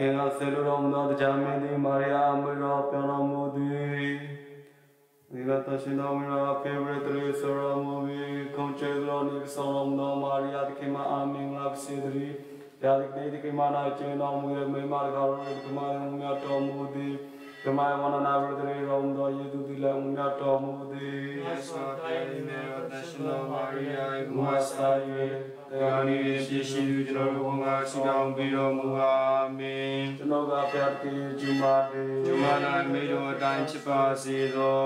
ရာသခင်ကဆေလိုတော်မူသောတရားမင်းသည်မာရိယာအမတော်ပြောတော်မူသည်ဒီကတရှင်တော်မူသောဖေဗရ တရီဆိုတော်မူပြီးခုံချေတော်နိဆောင်တော်မူသောမာရိယာသခင်မအာမင်္ဂလာဖြစ်စေတည်းရာသခင်ဒီကမနာကျင်းတော်မူတဲ့မိမတော်တော်ဒီကမနာမြတ်တော်မူသည်ကမယဝနနာဗရတရီတော်မူသောယေသူသည်လည်းမြတ်တော်မူသည် Yes, Lord, I am the National Maria, မူစာယေတရားနိရှိရှိသူကျွန်တော်တို့ဘုရားဆုတောင်းပြီးတော်မူပါမင်ကျွန်တော်ကဖျားတိကျူမာတေကျမနာမေတော်အတိုင်းဖြစ်ပါစေသော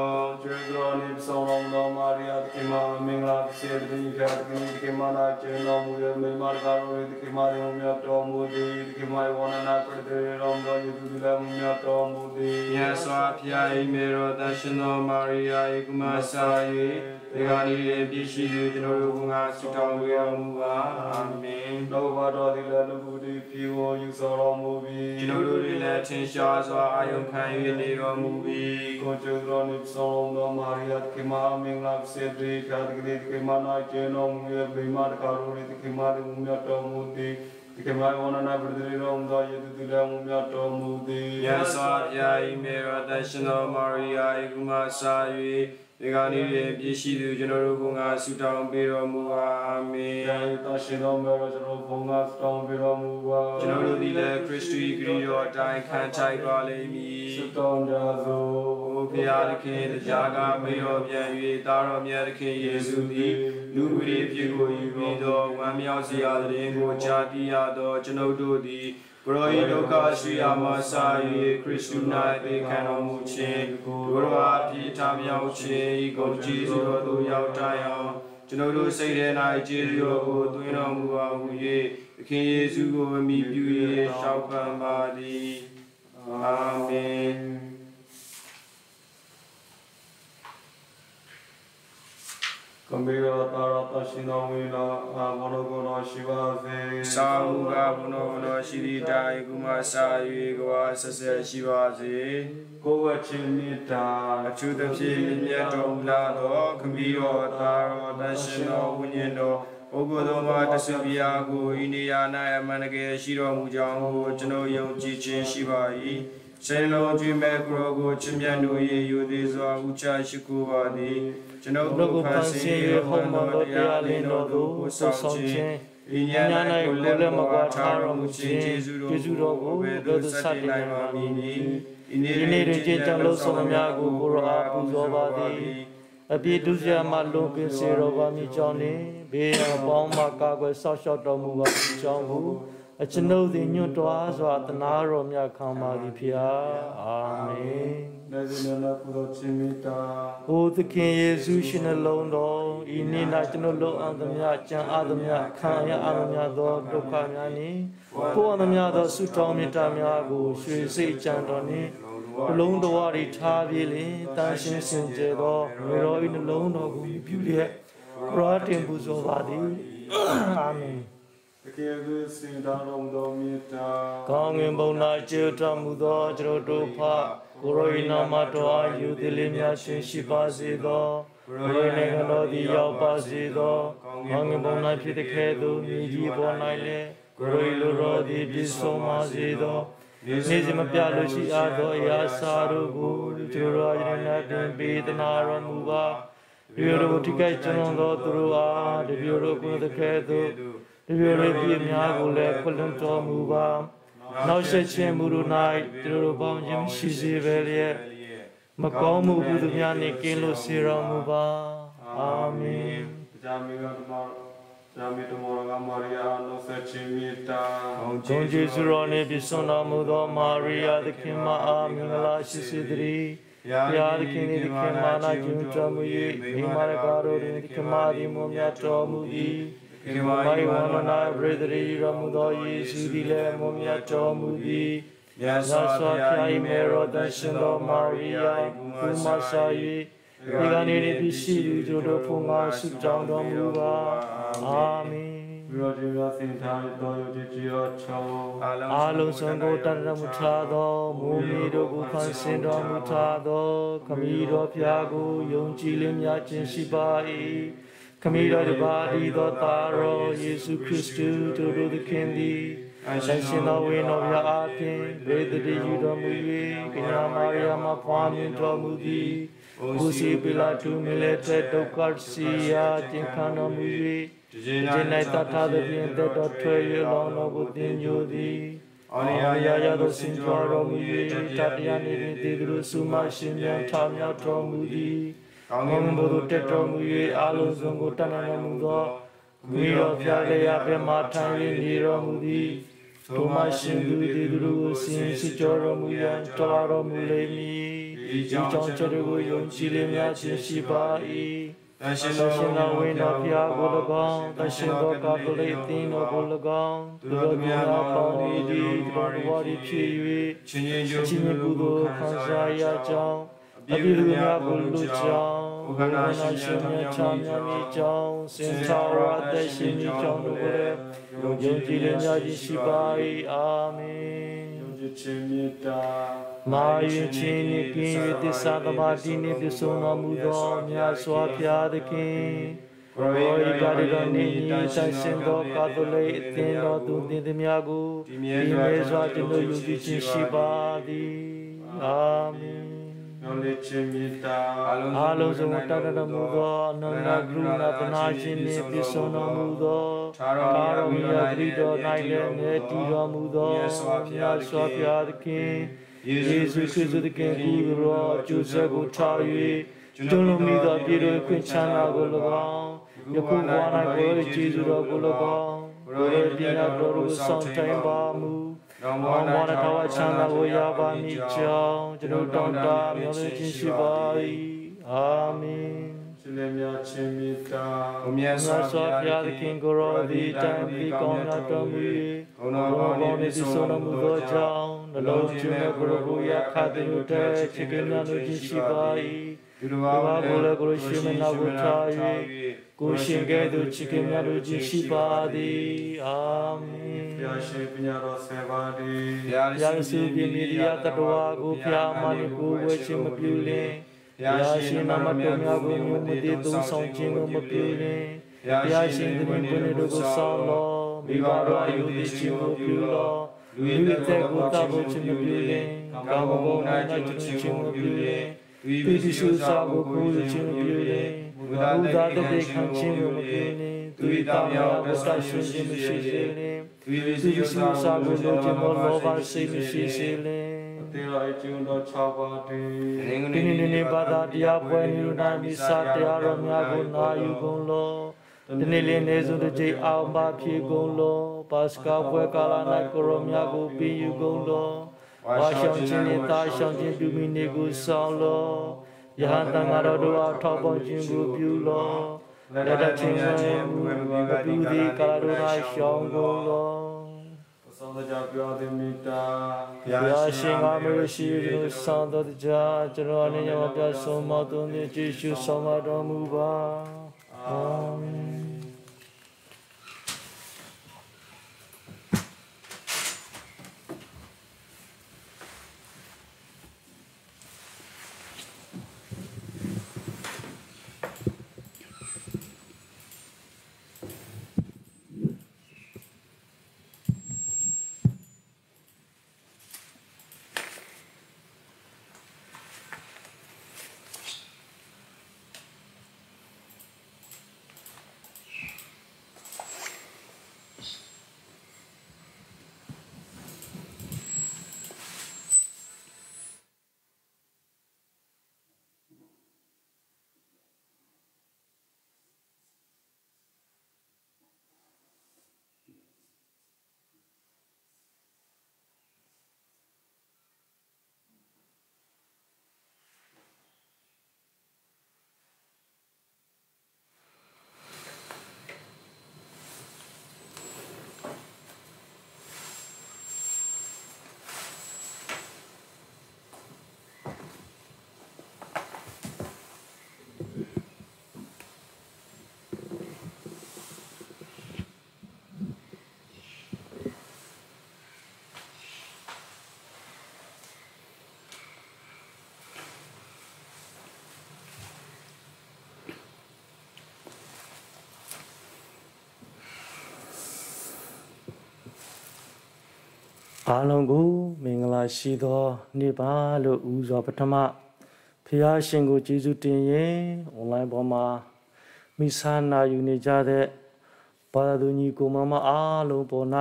ကျေးဇူးတော်နေဆောင်တော်တော်မာရိယာတိမမင်္ဂလာစေတည်းခါတိတိမနာကျေတော်မူရဲ့မိမာကာရောတိမရေမြတ်တော်မူသည်တိမဝနနာပရိသေရောတော်ယေသူလည်းမြတ်တော်မူသည်မြတ်စွာဘုရား၏မေတော်တန်ရှင်သောမာရိယာ၏ကုမ စာ၍ဒီကနေ့ပြည့်ရှိသူကျွန်တော်တို့ဘုရားဆုတောင်းကြမူပါအာမင်လောဘတော်သည်လည်းလူကူသည်ဖြီဝယူဆောင်တော်မူပြီးကျွန်တော်တို့၏လည်းထင်ရှားစွာအာယုခံ၍နေတော်မူပြီးကိုကျေတော်နေဆောင်တော်မာရိယာတိမမင်္ဂလာစေတည်းခါတိတိမနာကျေတော်မူရဲ့မိမာကာရောတိမရေမြတ်တော်မူသည်ဒီကမယဝနနာပရိသေရောတော်ယေသူလည်းမြတ်တော်မူသည်မြတ်စွာဘုရား၏မေတော်တန်ရှင်သောမာရိယာ၏ကုမစာ၍ဒီ ကနေ့ပြည့်ရှိသူကျွန်တော်တို့ဘုရားဆုတောင်းပေးတော်မူပါအာမင်ယေတရှင်တော်မြတ်ကျွန်တော်ဘုံကစတောင်းပြတော်မူပါကျွန်တော်တို့သည်လည်းခရစ်တု၏ဂရုတော်အတိုင်းခံထိုက်ပါလိမ့်မည်စတောင်းကြသော။ဘုရားသခင်တရားကမေတော်ပြန်၍တာတော်မြတ်သခင်ယေရှုသည်လူဝိရိဖြစ်ကိုယူပြီးသောဝမ်းမြောက်စရာတည်င်းကိုကြားသိရသောကျွန်ုပ်တို့သည် ပရောဟိဒုက္ခရှိရာမှာစာ၍ခရစ်တု၌သေခံတော်မူခြင်းကိုရောအားဖြင့်ထားမြောက်ခြင်းဤကုန်ကြည်စွာသို့ရောက်တိုင်အောင်ကျွန်ုပ်တို့စိတ်ထဲ၌ကျေးဇူးတော်ကိုသွင်းတော်မူပါဟု၍သခင်ယေရှုကိုအမိပြု၍ရှောက်ပံပါသည်အာမင် ကမေရတာရတရှင်တော်မူလာအာဘနောကောနောရှိပါစေသာမုကဘုနောဘနောရှိတိတိုင်ကုမစာ၍ကဝါဆက်ဆက်ရှိပါစေကိုယ်ဝချင်းမေတ္တာအထူးသဖြင့်မြတ်တော်မူလာသောခမီးတော်သားတော်တန်ရှင်တော်ဝိညာဉ်တော်ပုဂ္ဂိုလ်တော်မှာတဆပြာကိုဤနေရာ၌အမှန်တကယ်ရှိတော်မူကြောင်းကိုကျွန်တော်ယုံကြည်ခြင်းရှိပါ၏ရှင်လုံးကျွေးမဲ့ကရောကိုချစ်မြတ်တို့၏ယူသည်စွာဥချရှိခိုးပါသည် ကျွန်တော်တို့ဖန်ဆင်း၍ဟောမတော်တရားလင်းတော်သို့ဆောင်ခြင်းဤညာ၌ကိုလည်းမကွာထားတော်မူခြင်းကျေးဇူးတော်ကိုဘယ်သို့ဆက်တည်နိုင်ပါမည်နည်းဤနေ့တွင်ကြည်ကြောင့်လို့ဆုံးမများကိုကိုရောအားပူဇော်ပါသည်အပြည့်ဒုစရမလုံးကင်းစေတော်ပါမည်ကြောင်းနှင့်ဘေးရန်ပေါင်းမှကာကွယ်ဆောက်ရှောက်တော်မူပါမည်ကြောင်းကိုအကျွန်ုပ်သည်ညွတ်တွားစွာတနာတော်မြတ်ခံပါသည်ဖျားအာမင် နေဇနနာပုရောချင်းမေတ္တာ။အိုသခင်ယေရှုရှင်နှလုံးတော်ဤနေ့၌ကျွန်တော်လုံးအောင်သမျှကြံအားသမျှခံရအားသမျှသောဒုက္ခများနှင့်ကိုယ်အားသမျှသောဆုတောင်းမေတ္တာများကိုရွှေစိတ်ကြံတော်နှင့်နှလုံးတော်ရီထားပြီးလင်တန်ရှင်းစင်ကြယ်သောမေတော်ဤနှလုံးတော်ကိုပြုလျက်ခရတင်ပူဇော်ပါသည်အာမင်တကယ်ကိုစင်တော်တော်တော်မေတ္တာကောင်းငင်ဘုံနာကျေတော်မူသောကျွန်တော်တို့ဖ ကိုရိုဤနာမတော်အားယူသည်လေးများရှင်ရှိပါစေသောကိုရိုနိုင်ငံတော်သည်ရောက်ပါစေသောကောင်းငင်ဘုံနာဖြစ်တဲ့ကဲ့သို့မြေကြီးပေါ်၌လည်းကိုရိုဤလိုတော်သည်ပြည့်စုံပါစေသောနေ့စဉ်မပြလို့ရှိအားသောအရာစာတို့ကိုကျွန်တော်တို့အားရတဲ့ပေးသနာတော်မူပါဒီလိုတို့ထိခိုက်ကျွန်တော်သောသူတို့အားဒီလိုတို့ကိုယ်တကယ်သို့ဒီလိုလေးပြည့်များကိုလည်းခွင့်လွှတ်တော်မူပါ နောက်ဆက်ခြင်းမူတို့၌ဒီလိုပေါင်းခြင်းရှိစေပဲလျက်မကောင်းမှုဟုသူများနှင့်ကင်းလို့စေတော်မူပါအာမင်ဇာမေကတမဇာမေတမောကမာရိယာနောဆက်ချင်းမေတ္တာဂုဏ်ကျေးဇူးတော်နှင့်ပြည့်စုံတော်မူသောမာရိယာသခင်မအားမင်္ဂလာရှိစေတည်းဘုရားသခင်သည်သခင်မာနာကျင့်တော်မူ၍မိမာရကားတို့တွင်သခင်မာသည်မွန်မြတ်တော်မူ၏ ဒီမိုင်းဝန္နာဘရဒရီတော်မူသောယေရှုသည်လည်းမွန်မြတ်တော်မူ၏မြတ်စွာဘုရား၏မေတော်တန်ရှင်သောမာရိယာကုမဆာ၍ဒီကနေ့ဒီရှိသူတို့ဖုန်ကားဆုတောင်းတော်မူပါအာမင်ဘုရားရှင်ကစင်ထားတော်ယုတ်ကြည်တော်ချောင်းအာလုံးစုံကိုတန်ရမှုထားသောမူမီတို့ကိုဖန်ဆင်းတော်မူထားသောခမည်းတော်ဖျားကိုယုံကြည်လင်းများခြင်းရှိပါ၏ ခမည်းတော်တပါးဒီသောသားတော်ယေရှုခရစ်တုတို့တို့သခင်သည်ဆိုင်ရှင်သောဝိနောဗျာအားဖြင့်ဘေဒတိယူတော်မူ၍ကညာမာရိယာမဖွားမြင်တော်မူသည်ဘုစီပိလာတုမီလက်တဲ့ဒုက္ခစီယာကျင်ခံတော်မူ၍ဒီ၌တတ်ထားသည်ဖြင့်တက်တော်ထွေရလောင်းတော်ကိုတင်ညိုသည်အာရိယာရရသောစင်ကြတော်မူ၍တတရားနေသည်တေသူစုမရှင်မြတ်ထာမြောက်တော်မူသည် ကောင်းကင်ဘုရားတက်တော်မူ၍အာလုံးစုံကိုတတ်နိုင်တော်မူသောမိတော်ဖျားလျာပြမထိုင်၍နေတော်မူသည်ထိုမှရှင်သူတေသူတို့ကိုစင်စစ်ကြောတော်မူရန်တော်တော်မူလိမ့်မည်ဒီကြောင့်ကျွန်တော်ကိုယုံကြည်လျက်များခြင်းရှိပါ၏တန်ရှင်သောဝိညာဉ်ဖျားကို၎င်းတန်ရှင်သောကာပလိသင်တော်ကို၎င်းသူတို့များပေါင်းသည်ဒီတော်ဝါဒီဖြစ်၍ချင်းချင်းကျိုးချင်းကုသိုလ်ခံစားရကြောင်း အဘိဓမ္မာကိုလူကြောင်းဘုရားနာရှင်မြတ်ချမ်းမြေမြတ်ကြောင်းစင်သာရတဲ့ရှင်မြတ်ကြောင်းတို့ကိုယုံကြည်လျက်များရှိပါ၏အာမင်ယုံကြည်ခြင်းမေတ္တာမာယင်ချင်းနှင့်ကင်း၍သစ္စာသမာဓိနှင့်ပြည့်စုံတော်မူသောမြတ်စွာဘုရားသခင်ရောဤကာရီတော်နေဤဆိုင်ရှင်သောကာသလိအသင်းတော်သူတင်သည်များကိုဒီမြဲစွာကျွန်ုပ်ယုံကြည်ခြင်းရှိပါသည်အာမင် ယုံကြည်ခြင်းမေတ္တာအားလုံးစုံတတ်တော်မူသောအနန္တကရုဏာသနာရှင်နှင့်ပြည့်စုံတော်မူသောသာရမီယတိတော်၌လည်းငယ်တည်တော်မူသောမြတ်စွာဘုရားသခင်ယေရှုခရစ်သခင်ကိုရောကျူဆက်ကိုထား၍ကျွလုံးမိသောပြည်တော်ခွင့်ချမ်းသာကို၎င်းယခုဘဝ၌ကိုယ်ကျေးဇူးတော်ကို၎င်းကိုယ်ပြည့်တော်ကိုဆောင်တိုင်းပါမူတော် မောနာတော်ချမ်းသာကိုရပါမည်ကြောင်းကျွန်တော်တောင်းတမျှော်လင့်ခြင်းရှိပါ၏အာမင်ရှင်လည်းများခြင်းမေတ္တာဘုမြတ်မြစွာတ်ဘုစွာဘုရားရားသသခခင်င်ကိုယ်တော်သည်တန်ပြီးကောင်းလာတော်မူ၍ဂုဏ်တော်ကောင်းနှင့်ဆုံးတော်မူသောကြောင့်နှလုံးသွင်းကိုယ်တော်ကိုရခတ်တဲ့လို့တဲ့ချစ်ခင်များလို့ရှိပါ၏ ဒီလိုဘာပါဘာကိုလည်းကိုယ်ရှင်မနာကိုထား၍ကိုယ်ရှင်ကဲ့သို့ချစ်ခင်များလို့ရှိပါသည်အာမင်ဘုရားရှင်ပညာတော်ဆေပါသည်ဘုရားရာစုပြည့်မြည်ရာတတဝါကိုဖျားမနှင့်ကိုယ်ဝဲခြင်းမပြုလင်ဘုရားရှင်နာမတော်များကိုမြတ်မတည်သုံးဆောင်ခြင်းကိုမပြုလင်ဘုရားရှင်သခင်ပွင့်တို့ကိုဆောင်လောမိဘတော်အယုဒိခြင်းကိုပြုလောလူရည်တဲ့ကိုတာဖို့ခြင်းမပြုလင်ကာမဂုဏ်၌ကျွခြင်းခြင်းမပြုလင် ပိတိရှုစာကိုကိုယ်ခြင်းမပြုလင်ဘုရားတတိခံခြင်းကိုမပြုလင်သူ၏တာများကိုဆက်ရှင်ခြင်းမရှိစေလင်သူ၏သူစီယုယုစာစာစာကိုကိုလိုလိုချချင်င်မောမောလောလောဘဘစိစိတ်တ်မမရှိရှိစေစေလင်အသင်တော်အကျဉ်းတော်6ပါးတည်းလင်္ဂဒီနေ့နေ့ဘာသာတရားပွဲနေနိုင်မိစာတရားတော်များကိုနာယူကုန်လောဒီနေ့လေးနေစုတစ်ကြိမ်အောင်ပါဖြေကုန်လောပါစကာပွဲကာလ၌ကိုရောများကိုပြီးယူကုန်လော ဝါရှောင်းခြင်းနဲ့တာရှောင်းခြင်းပြုမိနေကိုဆောင်လောယဟန်တန်ဃာတော်တို့အားထောက်ပံ့ခြင်းကိုပြုလောလက်တချင်းချင်းပြုသည်ကာလတို့၌ရှောင်းကုန်လောအစောတကြပြောသည်မေတ္တာဘုဘုရားရားရှရှင်င်ကကမေမေရှိရှိရရသောသံတော်တရားကျွန်တော်အနေနဲ့ပြဆုံးမသွန်တဲ့ယေရှုဆောင်မတော်မူပါအာမင် အားလုံးကိုမင်္ဂလာရှိသောနေ့ပါလို့ဥစွာပထမဖျားရှင်ကိုကျေးဇူးတင်ရင်အွန်လိုင်းပေါ်မှာမိဆာနာယူနေကြတဲ့ဘာသာသူညီကိုမမအားလုံးပေါ်၌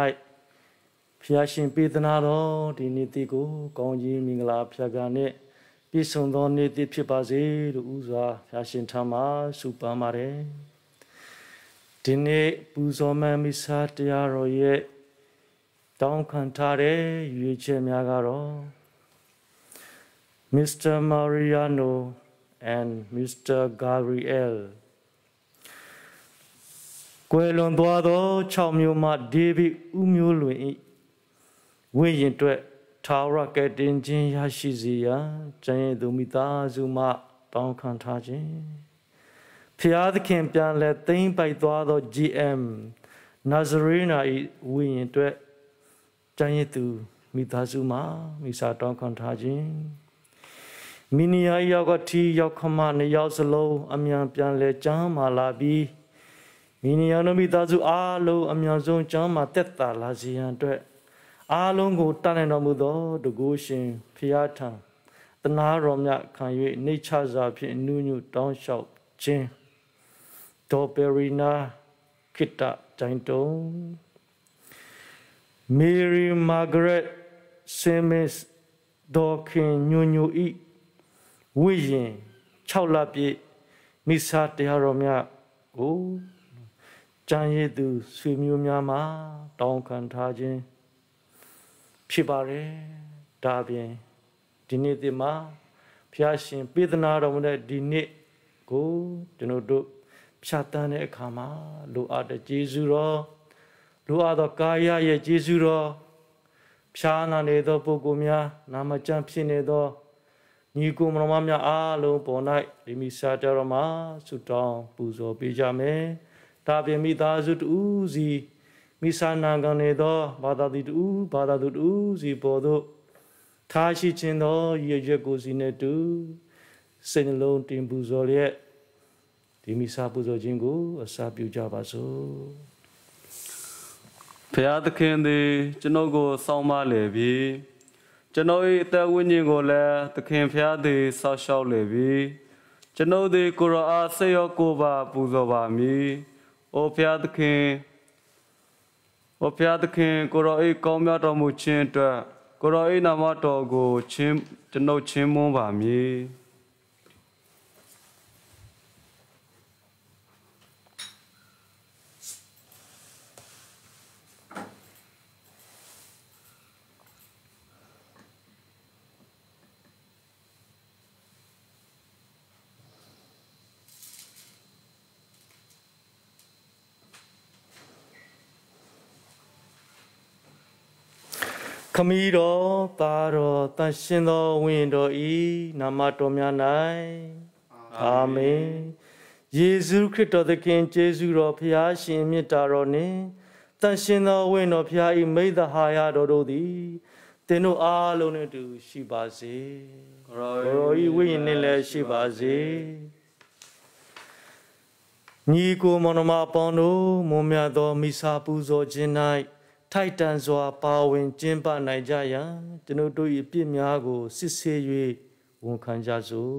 ဖျားရှင်ပေးသနာတော်ဒီနေ့တိကိုကောင်းကြီးမင်္ဂလာဖျားကနဲ့ပြည့်စုံသောနေ့တိဖြစ်ပါစေလို့ဥစွာဖျားရှင်ထံမှာဆုပန်းပါတယ်ဒီနေ့ပူဇော်မမိဆာတရားတော်ရဲ့ တောင်းခံထားတဲ့ရွေးချက်များကတော့ Mr. Mariano and Mr. Gabriel ကွယ်လွန်သွားသော6မျိုးမှဒေးဗစ်ဦးမျိုးလွင်၏ဝိညာဉ်အတွက်ထာဝရကယ်တင်ခြင်းရရှိစေရန်ကျန်ရည်သူမိသားစုမှတောင်းခံထားခြင်းဖျားသခင်ပြန်လဲသိမ့်ပိုက်သွားသော GM Nazarena ၏ဝိညာဉ်အတွက် ကျန်ရည်သူမိသားစုမှမိစာတောင်းခံထားခြင်းမိနီယာရောက်ကတီရောက်ခမနှစ်ယောက်စလုံးအမြန်ပြန်လဲကျမ်းမာလာပြီးမိနီယာနမိသားစုအားလုံးအမြန်ဆုံးကျမ်းမာတက်တာလာစေရန်အတွက်အားလုံးကိုတန်နိုင်တော်မူသောတကုရှင်ဖျားထံတနာတော်မြတ်ခံ၍နှိတ်ချစွာဖြင့်နုညွတောင်းလျှောက်ခြင်းဒေါ်ပယ်ရီနာခိတ္တဂျိုင်တုံ Mary Margaret Simmons ဒေါ်ခင်ညွညွဤဝိရင်6လပြည့်မိစာတရားတော်မြတ်ကိုကြံရည်သူဆွေမျိုးများမှာတောင်းခံထားခြင်းဖြစ်ပါတယ်ဒါပြင်ဒီနေ့ဒီမှာဖျားရှင်ပေးသနာတော်မူတဲ့ဒီနေ့ကိုကျွန်တော်တို့ဖြတ်တန်းတဲ့အခါမှာလိုအပ်တဲ့ကျေးဇူးတော် လိုအပ်သောကာယရဲ့ကျေးဇူးတော်ဖြားနာနေသောပုဂ္ဂိုလ်များနာမကျမ်းဖြစ်နေသောညီကိုမတော်မများအားလုံးပေါ်၌ဒီမိစာတော်မှာဆုတောင်းပူဇော်ပေးကြမယ်။ဒါပြင်မိသားစုတူစီမိစာနာခံနေသောဘာသာသူတူဘာသာသူတူစီပေါ်သို့ထားရှိခြင်းသောရည်ရွယ်ကိုစီနဲ့တူစိတ်နှလုံးတင်ပူဇော်လျက်ဒီမိစာပူဇော်ခြင်းကိုအစာပြုကြပါစို့ ဖျားသခင်သည်ကျွန်ုပ်ကိုစောင့်မလေပြီကျွန်ုပ်၏အသက်ဝိညာဉ်ကိုလည်းသခင်ဖျားသည်ဆောက်ရှောက်လေပြီကျွန်ုပ်သည်ကိုရောအားဆေရောကိုပါပူဇော်ပါမည်။အိုဖျားသခင်အိုဖျားသခင်ကိုရော၏ကောင်းမြတ်တော်မူခြင်းအတွက်ကိုရော၏နာမတော်ကိုချင်းကျွန်ုပ်ချင်းမွန်းပါမည်။ ခမီးတော်သားတော်တန်ရှင်သောဝိညာဉ်တော်ဤနာမတော်များ၌အာမင်ယေရှုခရစ်တော်သခင်ယေရှုတော်ဖျားရှင်မြတ်တော်နှင့်တန်ရှင်သောဝိညာဉ်တော်ဖျားဤမိသဟာယတော်တို့သည်သင်တို့အားလုံးနဲ့တူရှိပါစေကိုရောဤဝိညာဉ်နဲ့လည်းရှိပါစေညီကိုမောင်နှမပေါင်းတို့မွန်မြတ်သောမိစာပူဇော်ခြင်း၌ ထိုက်တန်စွာ ပါဝင်ကျင်းပနိုင်ကြရန်ကျွန်ုပ်တို့၏ပြစ်များကိုစစ်ဆေး၍ဝန်ခံကြစို့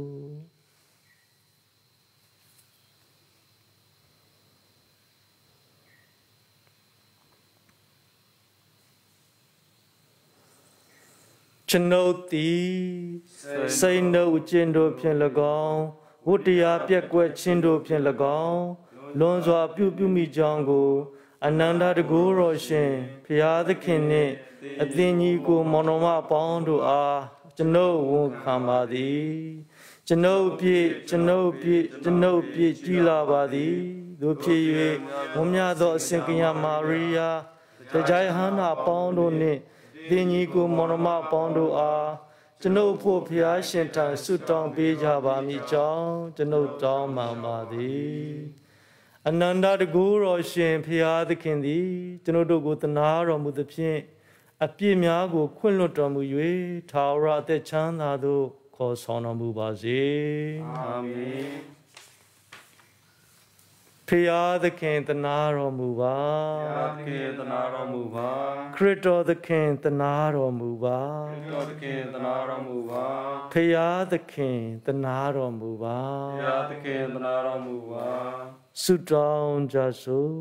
ကျွန်ုပ်သည်စိတ်နှုတ်ခြင်းတို့ဖြင့်၎င်းဝတ္တရားပြက်ကွက်ခြင်းတို့ဖြင့်၎င်းလွန်စွာပြုပြုမိကြောင်းကို အနန္တတကူတော်ရှင်ဖျားသခင်နှင့်အသင်ကြီးကိုမောင်တော်မအပေါင်းတို့အားကျွန်ုပ်ဝန်ခံပါသည်ကျွန်ုပ်ပြည့်ကျွန်ုပ်ပြည့်ကျွန်ုပ်ပြည့်ကြီးလာပါသည်တို့ဖြစ်၍ဝမ်းမြသောအရှင်ကညာမာရိယာတရားဟန္တာပေါင်းတို့နှင့်သင်ကြီးကိုမောင်တော်မအပေါင်းတို့အားကျွန်ုပ်ဖို့ဖျားရှင်ထံဆုတောင်းပေးကြပါမည်ကြောင်းကျွန်ုပ်တောင်းပန်ပါသည် အနန္တတကူတော်ရှင်ဖရာသခင်သည်ကျွန်ုပ်တို့ကိုတနာတော်မူသဖြင့်အပြစ်များကို ခွင့်လွှတ်တော်မူ၍ထာဝရအသက်ချမ်းသာသို့ခေါ်ဆောင်တော်မူပါစေအာမင်ဖရာသခင်တနာတော်မူပါဘုရားသခင်တနာတော်မူပါခရစ်တော်သခင်တနာတော်မူပါခရစ်တော်သခင်တနာတော်မူပါဖရာသခင်တနာတော်မူပါဘုရားသခင်တနာတော်မူပါ ဆုတောင်းကြစို့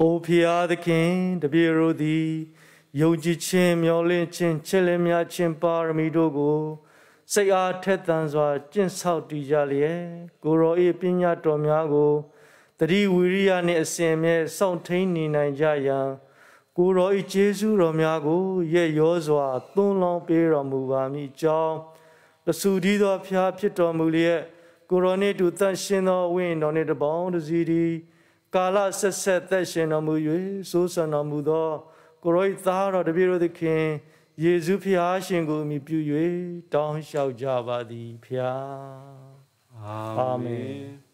အိုဖျားသခင်တပြေတို့သည်ယုံကြည်ခြင်းမျှော်လင့်ခြင်းချစ်လက်များခြင်းပါရမီတို့ကိုစိတ်အားထက်သန်စွာကျင့်ဆောက်တည်ကြလျက်ကိုရောဤပညာတော်များကို တတိဝိရိယနှင့်အစဉ်မြဲစောင့်ထိန်နေနိုင်ကြရန်ကိုရောဤကျေးဇူးတော်များကိုရဲ့ရောစွာသွန်းလောင်းပေးတော်မူပါမည်ကြောင်းတဆူဒီသောဖျားဖြစ်တော်မူလျက်ကိုရောနှင့်တူတန်ရှင်သောဝိညာဉ်တော်နှင့်တပေါင်းတစည်းတည်းကာလဆက်ဆက်သက်ရှင်တော်မူ၍စိုးစံတော်မူသောကိုရောဤသားတော်တပည့်တို့သခင်ယေရှုဖျားရှင်ကိုအမိပြု၍တောင်းလျှောက်ကြပါသည်ဖျားအာမင်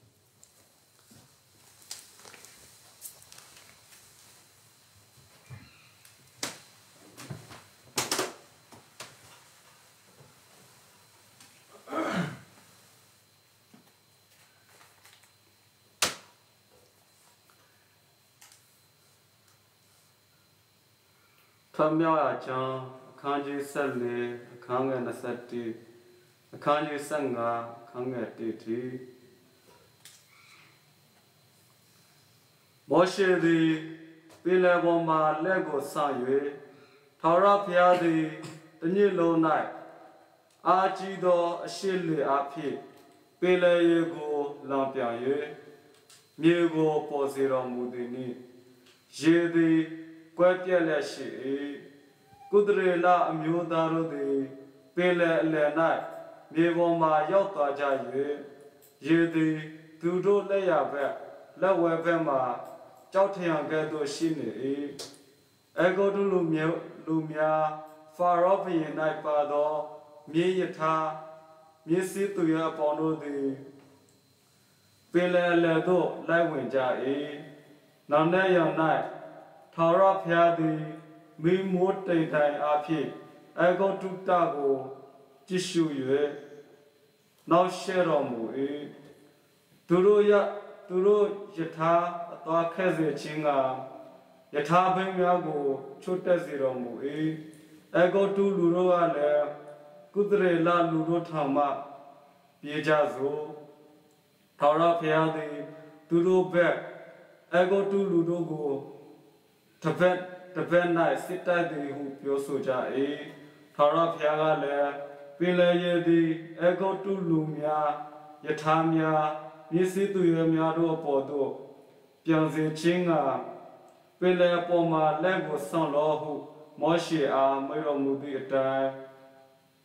ထမြောက်ရချောင်းအခန်းကြီး14အခန်းငယ်21အခန်းကြီး15အခန်းငယ်1ထိမောရှေသည်ပြည်လယ်ပေါ်မှလက်ကိုဆ၍ထာဝရဘုရားသည်တညစ်လုံး၌အာကြီးသောအရှိလေအဖြစ်ပြည်လယ်ရေကိုလောင်ပြောင်၍မြေကိုပေါ်စေတော်မူသည်နှင့်ရေသည် ကွဲပြက်လျက်ရှိ၏ကုသရေလအမျိုးသားတို့သည်ပင်လယ်အလယ်၌မြေပေါ်မှရောက်သွားကြ၍ရေသည်သူတို့လက်ရဘက်လက်ဝဲဘက်မှကြောက်ထရံကဲ့သို့ရှိနေ၏အဂုတုလူမျိုးလူများဖာရောဘုရင်၌ပါသောမြေယထာမြေစည်းသူရအပေါင်းတို့သည်ပင်လယ်အလယ်သို့လိုက်ဝင်ကြ၏နောက်နေ့ရောင်၌ ထာဝရဘုရားသည်မိမိုးတိမ်တိုင်အဖြစ်အဂုတုတကိုကြည့်ရှု၍နောက်ရှဲတော်မူ၏သူတို့ရသူတို့ယထာအသွားခဲ့စေခြင်းကယထာဘိန်းများကိုချွတ်တက်စေတော်မူ၏အဂုတုလူတို့ကလည်းကုသရေလလူတို့ထံမှပြေကြစို့ထာဝရဘုရားသည်သူတို့ဘက်အဂုတုလူတို့ကို တစ်ဖက်တစ်ဖက်၌စစ်တိုက်သည်ဟုပြောဆိုကြ၏ထာဝရဘုရားကလည်းပင်လယ်ရည်သည်အဂုတ်တုလူများယထာများမြစ်စည်းသူရများတို့အပေါ်သို့ပြန်စေခြင်းကပင်လယ်ပေါ်မှလက်ကိုဆွန့်လောဟုမောရှေအားမိတော်မူသည့်အတိုင်း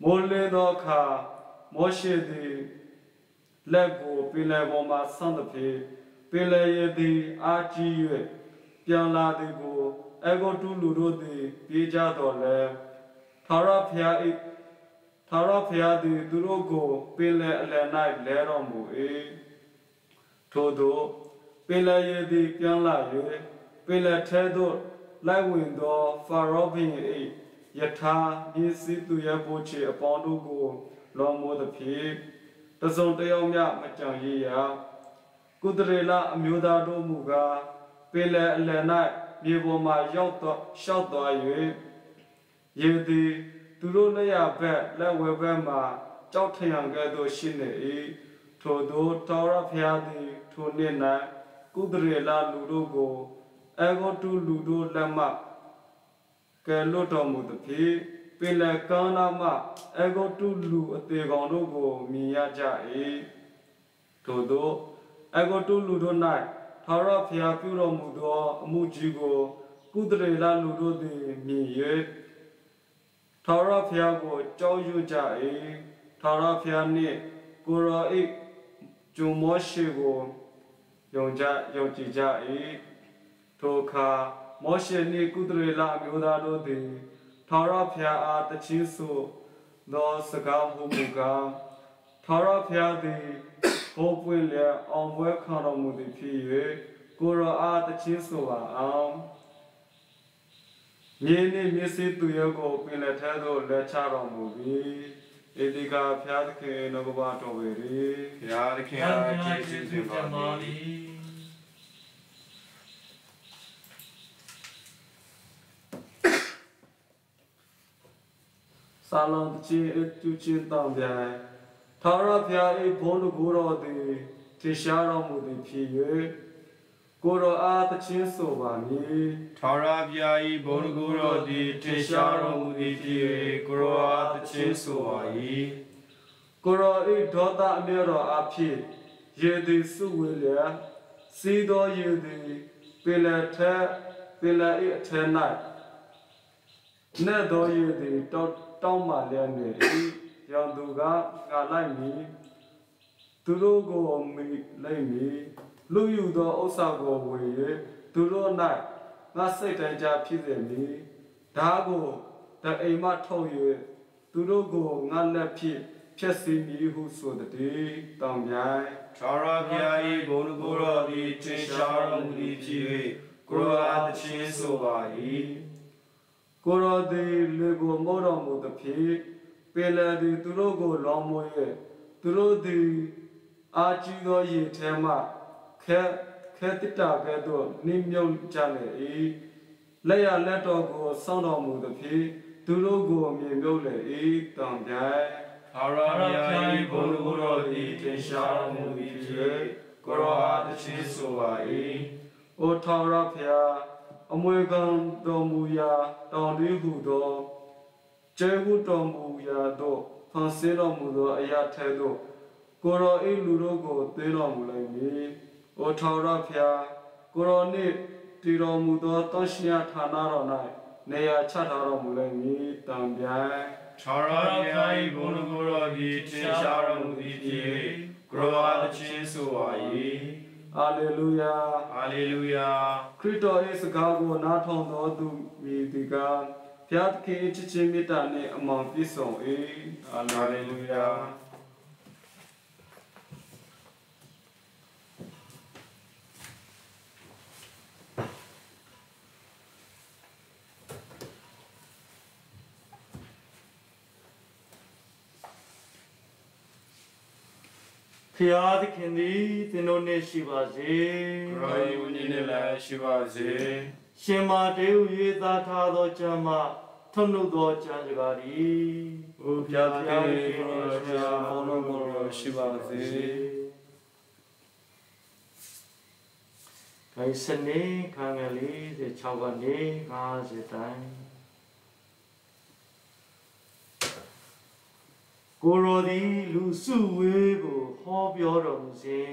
မိုးလင်းသောအခါမောရှေသည်လက်ကိုပင်လယ်ပေါ်မှဆွန့်သည်ဖြင့်ပင်လယ်ရည်သည်အာကြီး၍ပြန်လာသည်ကို အဂုတုလူတို့သည်ပြေးကြတော်လဲထာဝရဘုရား၏ထာဝရဘုရားသည်သူတို့ကိုပင်လယ်အလယ်၌လဲတော်မူ၏ထို့သောပင်လယ်ရည်သည်ပြန်လာ၍ပင်လယ်ထဲသို့လိုက်ဝင်သောဖာရောဘုရင်၏ယထာမြေစီသူရဲ့ဘိုးချေအပေါင်းတို့ကိုလောမိုးသဖြင့်တစုံတယောက်မျှမကြံရည်ရာကုသရေလအမျိုးသားတို့မူကားပင်လယ်အလယ်၌ မြေပေါ်မှရောက်တော့ရှောက်သွား၍ယေသည်သူတို့လက်ရဘက်လက်ဝဲဘက်မှကြောက်ထရံကဲ့သို့ရှိနေ၏ထို့သောတောရဖျားသည်ထိုနေ့၌ကုသရေလလူတို့ကိုအဂေါတုလူတို့လက်မှကဲလွတ်တော်မူသည်ဖြင့်ပင်လယ်ကမ်းနားမှအဂေါတုလူအသေးကောင်တို့ကိုမြင်ရကြ၏ထို့သောအဂေါတုလူတို့၌ ထာဝရဘုရားပြုတော်မူသောအမှုကြီးကိုကုသရေလလူတို့သည်မြင်၍ထာဝရဘုရားကိုကြောက်ရွံ့ကြ၏ထာဝရဘုရားနှင့်ကိုရောဤဂျုံမောရှိကိုယုံကြယုံကြည်ကြ၏ထိုအခါမောရှေနှင့်ကုသရေလအမျိုးသားတို့သည်ထာဝရဘုရားအားတခြင်းဆိုသောစကားဟုမူကားထာဝရဘုရားသည် ဘိုးပွင့်လျက်အောင်ပွဲခံတော်မူသည်ဖြစ်၍ကိုရောအားတချင်းဆိုပါအောင်မြေနှင့်မျက်စိသူရုပ်ကိုပင်လက်ထဲသို့လက်ချတော်မူပြီးဧတိကာဖျားသခင်နှုတ်ကပတော်ဝေရီဘုရားသခင်ဘုရားအားကျေးကျေးဇူးဇူးတင်တင်ပါပါတသည်ယ်စာလုံးတချင်းအကျူချင်းတောင်းပြန် ထာဝရဘုရား၏ဘုန်းတော်ကိုယ်တော်သည်ထင်ရှားတော်မူသည်ဖြစ်၍ကိုယ်တော်အားတချင်းဆိုပါမည်ထာဝရဘုရား၏ဘုန်းတော်တော်သည်ထင်ရှားတော်မူသည်ဖြစ်၍ကိုရောအားတခြင်းဆိုပါ၏ကိုရောဤဒေါသအမျက်တော်အဖြစ်ယေသည်စုဝေလျက်စီသောယေသည်ပင်လယ်ထက်ပင်လယ်ဤအထက်၌နတ်သောယေသည်တောက်တောင်းမှလျက်နေ၏ ရောင်သူကငါလိုက်မည်သူတို့ကိုမိလိုက်မည်လူယူသောဥစ္စာကိုဝေ၍သူတို့၌ငါစိတ်တိုင်းကြဖြစ်စေမည်ဓာကိုတအိမ်မှထုတ်၍သူတို့ကိုငါလက်ဖြင့်ဖြည့်ဆည်းမည်ဟုဆိုသည်တောင်ပြိုင်ထာဝရဘုရား၏ဘုန်းတော်တော်သည်ထင်ရှားတော်မူသည်ဖြစ်၍ကိုရောအားတခြင်းဆိုပါ၏ကိုရောသည်လေကိုမောတော်မူသည်ဖြစ် ပင်လယ်သည်သူတို့ကိုလောင်းမွေ၍သူတို့သည်အာကြီးသောရေထဲမှခဲခဲတတကဲ့သို့နှိမ့်မြုပ်ကြလေ၏လက်ရလက်တော်ကိုစောင့်တော်မူသည်ဖြစ်သူတို့ကိုမြင်မြုပ်လေ၏တောင်ပြိုင်ထာဝရဘုရား၏ဘုန်းတော်တော်သည်ထင်ရှားတော်မူသည်ဖြစ်၍ကိုရောအားတခြင်းဆိုပါ၏။အိုထာဝရဖျားအမွေခံတော်မူရာတောင်လေးဟုသော ကျေဟုတော်မူရာသို့ဖန်ဆင်းတော်မူသောအရာထဲသို့ကိုရောအိလူတို့ကိုသွင်းတော်မူလိမ့်မည်။အိုထာဝရဖျားကိုရောနှင့်တည်တော်မူသောတောရှိယဌာနတော်၌နေရာချထားတော်မူလိမ့်မည်။တံပြိုင်ထာဝရဘုရား၏ဘုန်းတော်တော်သည်ထင်ရှားတော်မူသည်ဖြစ်၍ကိုရောအားတခြင်းဆိုပါ၏အာလေလုယာဟာလေလုယာခရစ်တော်၏စကားကိုနားထောင်သောသူမည်ဒီက ဘုရားသခင်၏ချစ်ခြင်းမေတ္တာနှင့်အမှန်ပြည့်စုံ၏ဟာလေလုယာဖျားသခင်သည်သင်တို့နှင့်ရှိပါစေကိုရော၏ဝိညာဉ်နဲ့လည်းရှိပါစေ ရှင်မာတေဟု၍သာထားသောကျမ်းမှထွန်းနှုတ်သောကျမ်းစကားသည်။အိုဘုရားသခင်ကိုရောဖျားဘုန်းတော်ကိုရောရှိပါစေခိုင်စနေခံငယ်လေး6ကနေ50တိုင်ကိုရောသည်လူစုဝေးကိုဟောပြောတော်မူစဉ်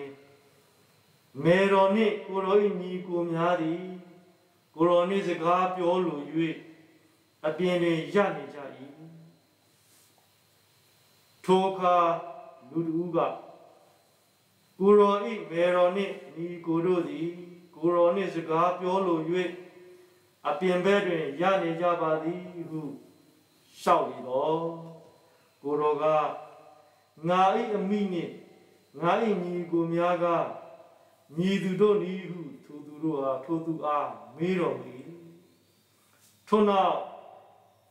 မေတော်နှင့်ကိုရော၏ညီကိုများသည် ကိုရောနှင့်စကားပြောလို၍အပြင်တွင်ရနေကြ၏ထိုအခါလူတို့ကကိုရောဤမေတော်နှင့်ညီကိုတို့သည်ကိုရောနှင့်စကားပြောလို၍အပြင်ဘက်တွင်ရနေကြပါသည်ဟုလျှောက်လေတော့ကိုရောကငါဤအမိနှင့်ငါဤညီကိုများကညီသူတို့နီးဟုထိုသူတို့အားထိုသူအား မေးတော်မူ၏ထို့နောက်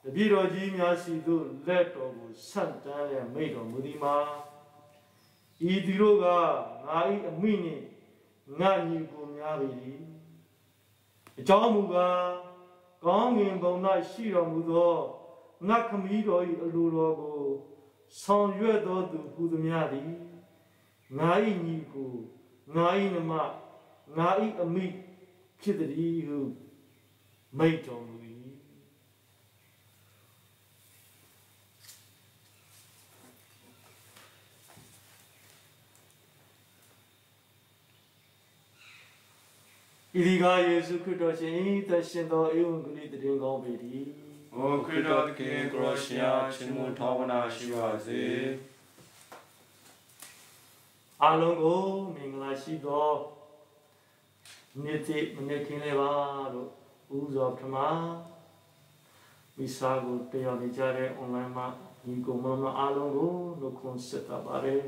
တပည့်တော်ကြီးများစီသို့လက်တော်ကိုဆက်တန်းလျက်မိတ်တော်မူသည်မှာဤသူတို့ကငါဤအမိနှင့်ငါညီကိုများပေ၏အကြောင်းမူကားကောင်းငင်ဘုံ၌ရှိတော်မူသောငါခမည်းတော်၏အလိုတော်ကိုဆောင်ရွက်တော်သူဟူသည်များသည်ငါ၏ညီကိုငါ၏နမငါ၏အမိ ဖြစ်သည်ဟုမိတ်တော်မူ၏ဤဒီကယေရှုခရစ်တော်ရှင်၏တရှင်သောဧဝံဂေလိတည်ကောင်းပေသည်။အိုခရစ်တော်သခင်ကိုရောရှင်အားချီးမွမ်းထောင်းဝနာရှိပါစေအားလုံးကိုမင်္ဂလာရှိသော နေ့တိမနေ့ခင်းလေးပါလို့ဦးစွာပထမမိစာကိုတရားနေကြတဲ့ online မှာဒီကုမ္မမအားလုံးကိုနှုတ်ခွန်းဆက်တာပါတယ်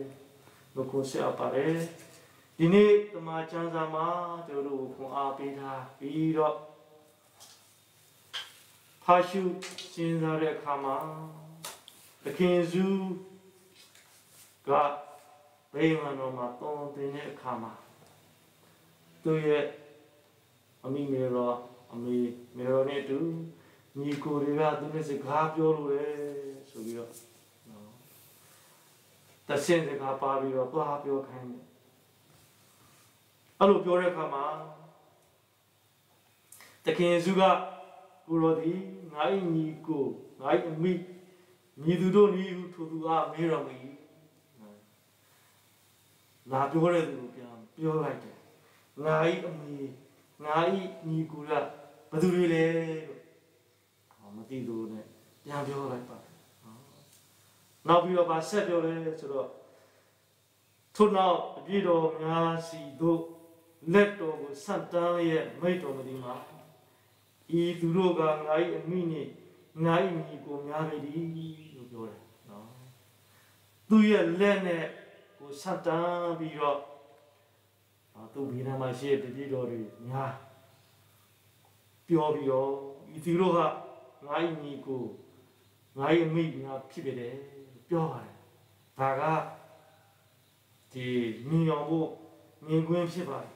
နှုတ်ခွန်းဆက်အပ်ပါတယ်ဒီနေ့တမန်ကျမ်းစာမှာကျွန်တော်တို့ခွန်အားပေးထားပြီးတော့ဖာရှုစဉ်းစားတဲ့အခါမှာသခင်စုကဘိမန်တော်မှာတုံးတင်တဲ့အခါမှာ သူရဲ့အမိမေရောအမေမေရောနဲ့တူညီကိုတွေကသူနဲ့စကားပြောလို့လေဆိုပြီးတော့နော်တဆင့်စကားပါပြီးတော့သွားပြောခိုင်းတယ်အဲ့လိုပြောတဲ့အခါမှာတခင်စုကကိုရောဒီငါ့ညီကိုငါ့အမိညီသူတို့နီးဟုထိုသူအားမေးတော်မူ၏လာပြောတဲ့သူကိုပြန်ပြောလိုက်တယ် ငါ့အမိငါဤညီကူကဘယ်သူတွေလဲလို့ဟောမသိသူနဲ့ပြန်ပြောလိုက်ပါတယ်နောက်ပြီးတော့ဗာဆက်ပြောလဲဆိုတော့ထို့နောက်အပြည့်တော်များစီတို့လက်တော်ကိုဆန့်တန်းရဲ့မိတ်တော်မဒီမှာဤသူတို့ကငါ၏အမိနှင့်ငါ၏မိကိုများပေသည်လို့ပြောတယ်နော်သူရဲ့လက်နဲ့ကိုဆန့်တန်းပြီးတော့ သူမိနာမှာရှိတဲ့တတိတော်တွေများပြောပြီးတော့ဤသူတို့ကငါ့ညီကိုငါ့မိများဖြစ်ပြတယ်ပြောပါတယ်ဒါကဒီမြင်အောင်ဖို့မြင်ကွင်းဖြစ်ပါတယ်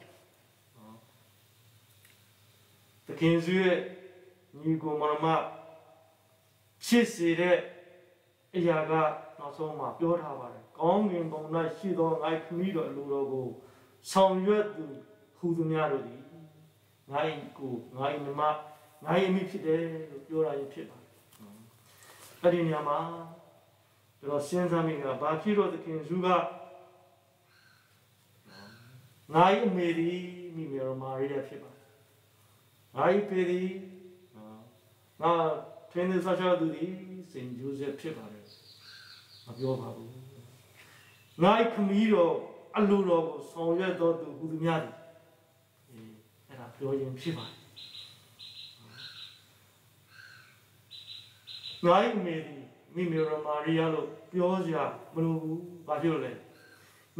တခင်စုရဲ့ညီကိုမမဖြစ်စေတဲ့အရာကနောက်ဆုံးမှာပြောထားပါတယ်ကောင်းငင်ပုံ၌ရှိသောငါ့ခမည်းတော်လူတော်ကို ဆောင်ရွက်သူဟူသူများတို့သည်ငါ့ကိုငါ့မမငါ့အမိဖြစ်တယ်လို့ပြောရရင်ဖြစ်ပါတယ်အဲ့ဒီနေရာမှာကျွန်တော်စဉ်းစားမိတာဘာဖြစ်လို့သခင်စုကငါ့အမေဒီမိမေရောမာရီယာဖြစ်ပါတယ်ငါ့ပေဒီငါထင်းနေစားချသူဒီစင်ဂျိုးဆက်ဖြစ်ပါတယ်မပြောပါဘူးငါ့ခမီးတော် အလိုတော်ကိုဆောင်ရွက်တော်သူဟူသူများသည်အဲအဲ့ဒါပြောရင်ဖြစ်ပါတယ်ငါ့မေဒီမိမေရမာရီယာလို့ပြောစရာမလိုဘူးဘာဖြစ်လို့လဲ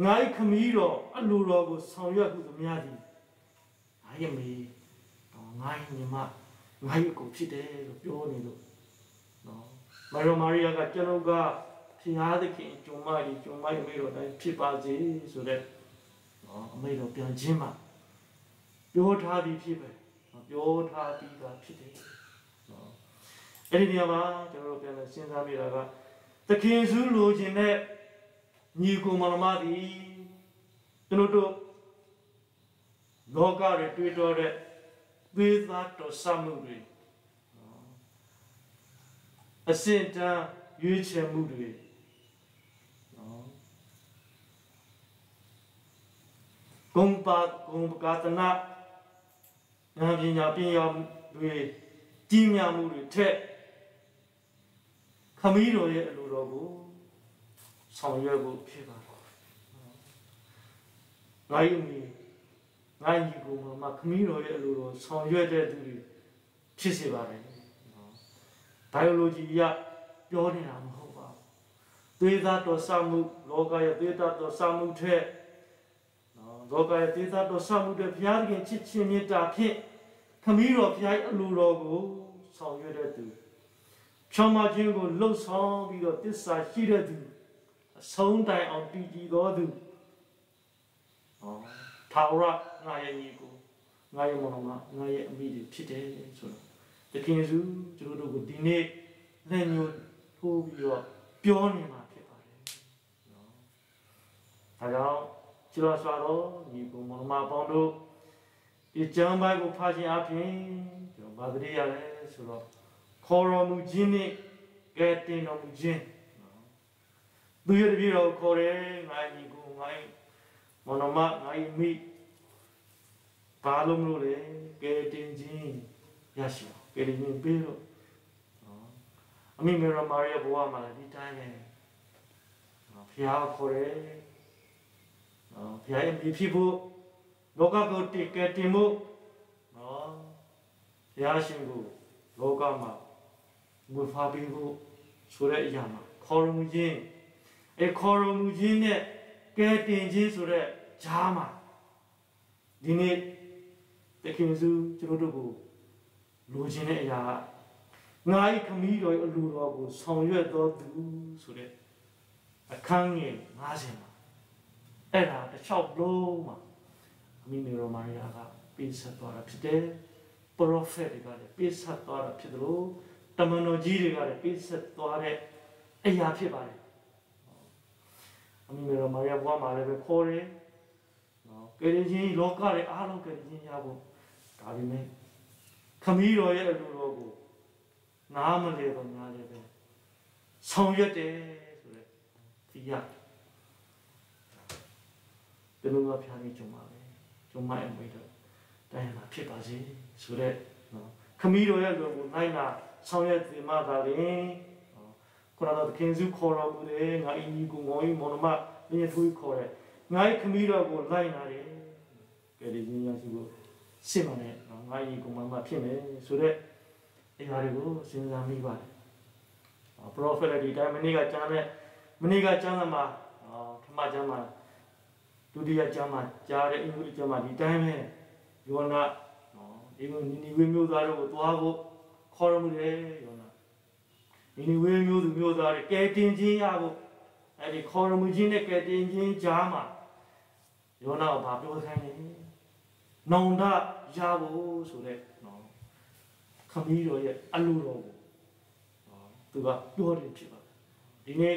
ငါ့ခမီးတော်အလိုတော်ကိုဆောင်ရွက်ဟူသူများသည်ငါ့မေငါ့ညီမငါ့ကိုဖြစ်တယ်လို့ပြောနေလို့နော်မရမာရီယာကကျွန်တော်က ဖျားသခင်ဂျုံမကြီးဂျုံမကြီးမိတော်တိုင်းဖြစ်ပါစေဆိုတဲ့နော်အမိတော်ပြန်ခြင်းမှာပြောထားပြီးဖြစ်ပဲပြောထားပြီးတာဖြစ်တယ်နော်အဲ့ဒီနေရာမှာကျွန်တော်တို့ပြန်လဲစဉ်းစားမိတာကသခင်စုလိုချင်တဲ့ညီကိုမလမသည်ကျွန်တော်တို့လောကရဲ့တွေ့တော်တဲ့သေးသားတော်ဆမှုတွေအစင်တန်းရွေးချယ်မှုတွေ ဂုံပါဂုံပကတနာဉာဏ်ပညာပညာတွေကြီးမြမှုတွေထက်ခမည်းတော်ရဲ့အလိုတော်ကိုဆောင်ရွက်ဖို့ဖြစ်ပါတယ်။ငါ့အမိငါ့ညီကိုမှခမည်းတော်ရဲ့အလိုတော်ဆောင်ရွက်တဲ့သူတွေဖြစ်စေပါတယ်။ဘိုင်ယိုလိုဂျီကပြောနေတာမဟုတ်ပါဘူး။သွေးသားတော်စမှုလောကရဲ့သွေးသားတော်စမှုထက် လောကရဲ့ဒေသတော်ဆောင်မှုတွေဘုရားသခင်ချစ်ချင်းမေတ္တာဖြင့်ခမည်းတော်ဘုရားအလိုတော်ကိုဆောင်ရွက်တဲ့သူဖြောင်းမခြင်းကိုလှုပ်ဆောင်ပြီးတော့တစ္ဆာရှိတဲ့သူအဆုံးတိုင်အောင်တည်ကြည်တော်သူဟောထာဝရငါရဲ့ညီကိုငါရဲ့မောင်မငါရဲ့အမိတွေဖြစ်တယ်ဆိုတော့တခင်စုကျွန်တော်တို့ကိုဒီနေ့လက်ညှိုးထိုးပြီးတော့ပြောနေမှာဖြစ်ပါတယ်နော်ဒါကြောင့် ခြေတော်စွာတော့ညီကိုမောင်မပေါင်းတို့ဒီကျမ်းပိုင်းကိုဖတ်ခြင်းအပြင်ကျွန်တော်ဗာတရိရလဲဆိုတော့ခေါ်တော်မူခြင်းနဲ့ကဲတင်တော်မူခြင်းသူရတပြည့်တော်ခေါ်တယ်ငါညီကိုငါမောင်မငါမိဘာလို့မလို့လဲကဲတင်ခြင်းရရှိကဲတင်ခြင်းပေးတော့အမိမေရမာရီယာဘဝမှာဒီတိုင်းပဲဖျားခေါ်တယ် နော်ဘုရားရဲ့မြည်ဖြစ်ဖို့လောကကိုတည်ကဲတင်ဖို့နော်ဘုရားရှင်ကိုလောကမှာဝတ်ဖားပေးဖို့ဆိုတဲ့အရာမှာခေါ်ရမှုခြင်းအဲခေါ်ရမှုခြင်းနဲ့ကဲတင်ခြင်းဆိုတဲ့ဂျားမှာဒီနေ့တခင်စုကျွန်တော်တို့ကိုလိုချင်တဲ့အရာငါ၏ခမည်းတော်၏အလိုတော်ကိုဆောင်ရွက်တော်သူဆိုတဲ့အခန်းငယ်50မှာ အဲ့ဒါတစ်လျှောက်လုံးမှာအမိမေရောမာရီယာကပေးဆက်သွားတာဖြစ်တယ်ပရောဖက်တွေကလည်းပေးဆက်သွားတာဖြစ်တယ်လို့တမန်တော်ကြီးတွေကလည်းပေးဆက်သွားတဲ့အရာဖြစ်ပါတယ်အမိမေရောမာရီယာဘုရားမှာလည်းပဲခေါ်တယ်နော်ကယ်တင်ခြင်းလောကရဲ့အားလုံးကယ်တင်ခြင်းရဖို့ဒါပေမဲ့ခမည်းတော်ရဲ့အလိုတော်ကိုနားမလဲတော့များလည်းပဲဆောင်ရွက်တယ်ဆိုတဲ့သိရ တယ်ဘယ်လိုမှဖျားနေကြမှာလဲကြုံမအမွေတော့တိုင်းမှာဖြစ်ပါစေဆိုတဲ့နော်ခမည်းတော်ရဲ့လူကိုနိုင်လာဆောင်ရွက်တင်မှသာလေနော်ခုနကတော့ခင်စုခေါ်တော်မူတယ်ငါအင်းကြီးကိုငေါ်ကြီးမော်နမလင်းထွေးခေါ်တယ်ငါ့ခမည်းတော်ကိုလိုက်လာတယ်ကဲဒီညညာရှိဖို့စစ်မှန်တဲ့နော်ငါကြီးကိုမှမဖြစ်မယ်ဆိုတဲ့အရာတွေကိုစဉ်းစားမိပါတယ်ပရောဖက်ဒီတိုင်းမနေ့ကကြားတဲ့မနေ့ကကြားတဲ့မှာထမကြားမှာ ဒုတိယကျမ်းမှာကြားတဲ့အင်္ဂလိပ်ကျမ်းမှာဒီတိုင်းပဲယောနာနော်ဒီလိုနီနီဝေမျိုးသားတို့ကိုသွားဖို့ခေါ်ရမှုတယ်ယောနာနီနီဝေမျိုးသူမျိုးသားတွေကဲတင်ခြင်းရဖို့အဲ့ဒီခေါ်ရမှုချင်းနဲ့ကဲတင်ခြင်းကြားမှာယောနာကိုဗာပြောခိုင်းတယ်နောင်တရဖို့ဆိုတဲ့နော်ခမီးတော်ရဲ့အလိုတော်ကိုနော်သူကပြောတယ်ဖြစ်ပါတယ်ဒီနေ့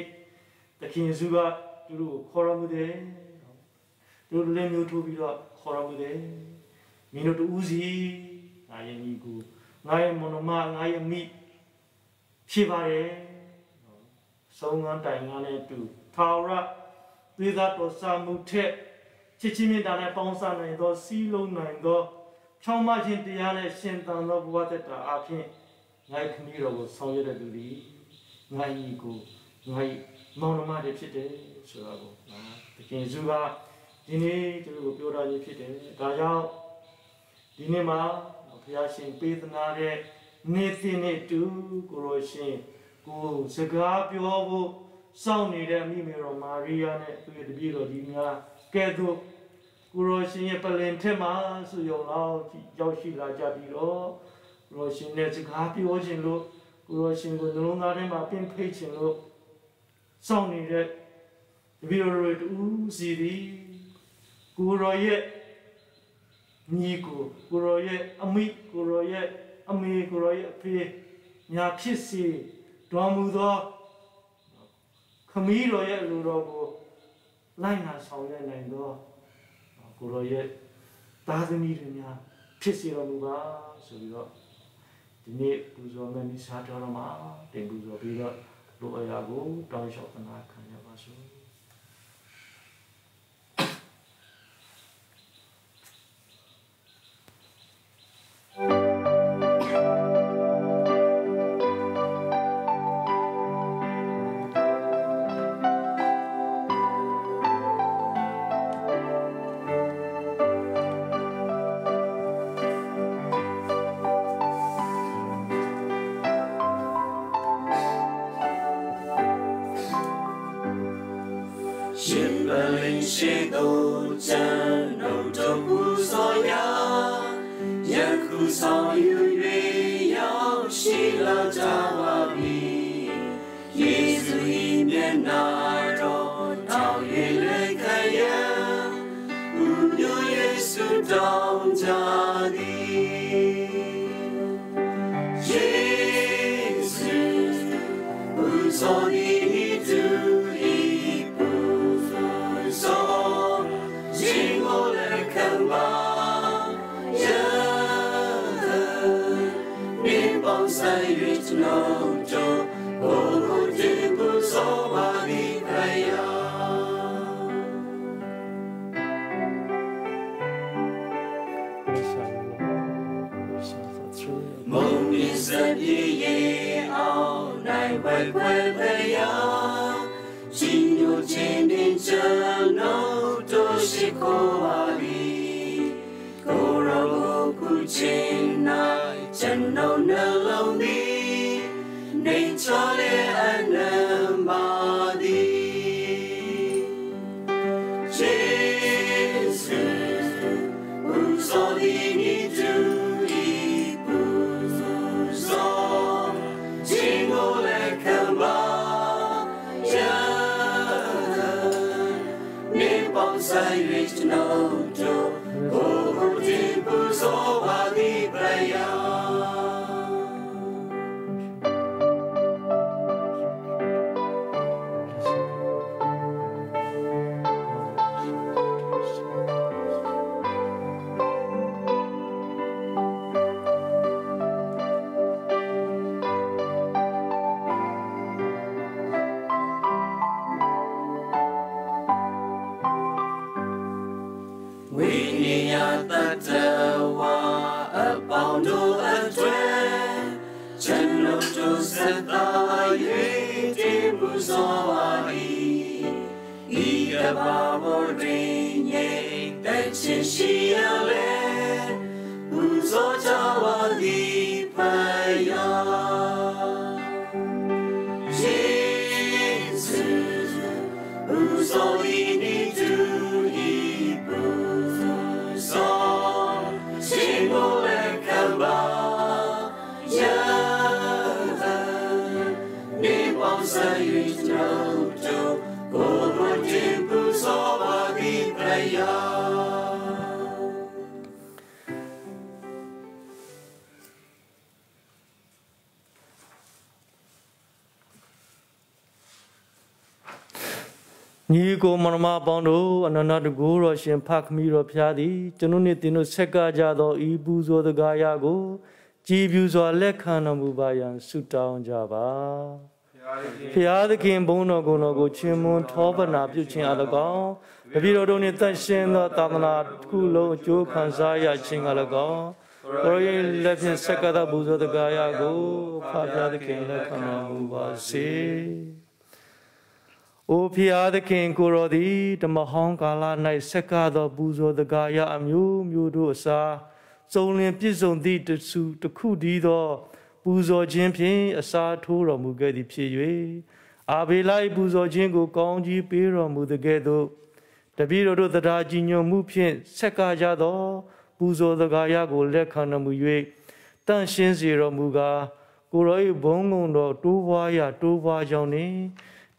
တခင်ယေရှုကသူတို့ကိုခေါ်ရမှုတယ် တို့လည်းမျိုးထိုးပြီးတော့ခေါ်ရမှုတယ်မင်းတို့တူးစီငါရဲ့ညီကိုငါရဲ့မနမငါရဲ့မိဖြစ်ပါတယ်ဆုံးငန်းတိုင်ငန်းနဲ့တူထာဝရသွေးသားတော်စာမှုထက်ချစ်ချင်းမြတ်တာနဲ့ပေါင်းစပ်နိုင်သောစီးလုံးနိုင်သောဖြောင်းမခြင်းတရားနဲ့ရှင်သန်သောဘဝသက်တာအဖြစ်ငါ့ခမည်းတော်ကိုဆောင်ရွက်တဲ့သူသည်ငါ့ညီကိုငါ့မောင်နှမတွေဖြစ်တယ်ဆိုတော့ငါတကယ်စုက ဒီနေ့ကျွန်တော်ပြောတာကြီးဖြစ်တယ်ဒါကြောင့်ဒီနေ့မှာဘုရားရှင်ပေးသနာတဲ့နေ့စဉ်နဲ့တူကိုရောရှင်ကိုစကားပြောဖို့စောင့်နေတဲ့အမိမေတော်မာရိယာနဲ့သူရဲ့တပည့်တော်ကြီးများကဲ့သို့ကိုရောရှင်ရဲ့ပလင်ထက်မှာဆိုရုံလောက်ရောက်ရှိလာကြပြီးတော့ကိုရောရှင်နဲ့စကားပြောခြင်းလို့ကိုရောရှင်ကိုနှလုံးသားထဲမှာပင်ဖိတ်ခြင်းလို့စောင့်နေတဲ့တပည့်တော်တွေတူစီသည် ကိုရောရဲ့ညီကိုကိုရောရဲ့အမိကိုရောရဲ့အမေကိုရောရဲ့အဖေညာဖြစ်စီတော်မူသောခမီးတော်ရဲ့လူတော်ကိုလိုက်နာဆောင်ရွက်နိုင်သောကိုရောရဲ့သားသမီးတွေများဖြစ်စီတော်မူပါဆိုပြီးတော့ဒီနေ့ပူဇော်မယ်မိစားတော်မှာတင်ပူဇော်ပြီးတော့လူအရာကိုတောင်းလျှောက်သနာခံ ဆောင်ယူ၍ရောက်ရှိလာကြပါမည်ယေရှု၏မျက်နာတော်ထောက်၍လွယ်ခရံဘုရားယေရှုတောင်းကြသည် ချင်း၌ကျွန်ုပ်နှလုံးသည်နေချော်လေ ကျွန်တော်တို့စသာ၍တည်မှုစောပါ၏ဤ ညီကိုမရမပေါင်းတို့အနန္တတကူတော်ရှင်ဖခမီတော်ဖျားသည်ကျွန်ုပ်နှင့်တင်တို့ဆက်ကကြသောဤပူဇော်တကားရကိုကြည်ပြူစွာလက်ခံတော်မူပါရန်ဆုတောင်းကြပါဖျားသခင်ဘုန်းတော်ကိုယ်တော်ကိုချီးမွမ်းထောပနာပြုခြင်းအ၎င်းတပည့်တော်တို့နှင့်တန်ရှင်းသောသာသနာတစ်ခုလုံးအကျိုးခံစားရခြင်းအ၎င်းကိုယ်ရဲ့လက်ဖြင့်ဆက်ကသောပူဇော်တကားရကိုဖဖျားသခင်လက်ခံတော်မူပါစေ။ အိုဖျားသခင်ကိုရောသည်ဓမ္မဟောင်းကာလ၌ဆက်ကားသောပူဇော်တကားရအမျိုးမျိုးတို့အစားစုံလင်ပြည့်စုံသည့်တစုတစ်ခုတည်းသော ပူဇော်ခြင်းဖြင့်အစာထိုးတော်မူခဲ့သည်ဖြစ်၍အာဘေလိုက်ပူဇော်ခြင်းကို ကောင်းကြီးပေးတော်မူတဲ့ကဲ့သို့တပည့်တော်တို့တရားကြည်ညိုမှုဖြင့်ဆက်ကားကြသော ပူဇော်တကားရကိုလက်ခံတော်မူ၍တန့်ရှင်းစေတော်မူကားကိုရော၏ဘုံငုံတော်တိုးပွားရာတိုးပွားကြောင်းနှင့်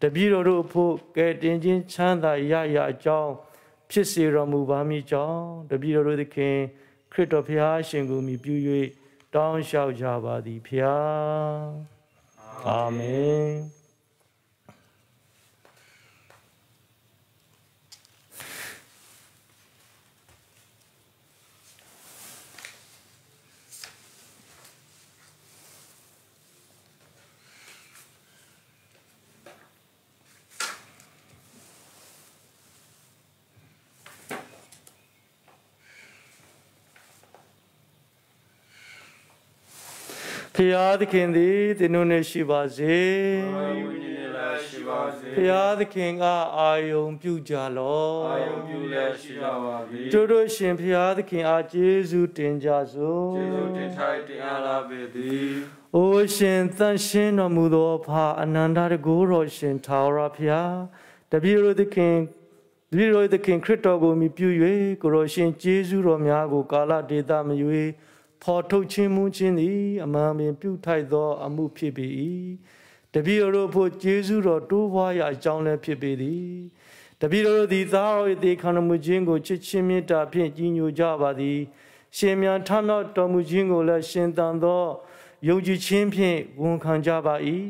တပည့်တော်တို့ဖို့ကဲတင်ချင်းချမ်းသာရရအကြောင်းဖြစ်စေတော်မူပါမည်ကြောင်းတပည့်တော်တို့သခင်ခရစ်တော်ဖျားရှင်ကိုမြည်ပြု၍တောင်းလျှောက်ကြပါသည်ဖျားအာမင် ဖျားသခင်သည်သင်တို့နှင့်ရှိပါစေဝိညာဉ်နဲ့လည်းရှိပါစေဖျားသခင်ကအာယုံပြုကြလောအာယုံပြုလည်းရှိကြပါသည်တို့တို့ရှင်ဖျားသခင်အားကျေးဇူးတင်ကြစို့ကျေးဇူးတင်ထိုက်တင်အားလာပေသည်အိုရှင်သန့်ရှင်းတော်မူသောဖာအနန္တတကိုးတော်ရှင်ထာဝရဖျားတပည့်တော်သခင်တပည့်တော်သခင်ခရစ်တော်ကိုမြည်ပြု၍ကိုရောရှင်ကျေးဇူးတော်များကိုကာလဒေသမရွေ ဖော်ထုတ်ခြင်းမူခြင်းသည်အမှန်ပင်ပြုထိုက်သော အမှုဖြစ်ပေ၏တပည့်တော်တို့ဖို့ကျေးဇူးတော်တိုးပွားရာအကြောင်းလည်းဖြစ်ပေသည်တပည့်တော်တို့သည်သားတော်၏တေခံတော်မူခြင်းကိုချစ်ချင်းမေတ္တာဖြင့်ကြီးညိုကြပါသည်ရှင်မြန်ထမြောက်တော်မူခြင်းကိုလည်းရှင်သန်သောယုံကြည်ခြင်းဖြင့်ဝန်ခံကြပါ၏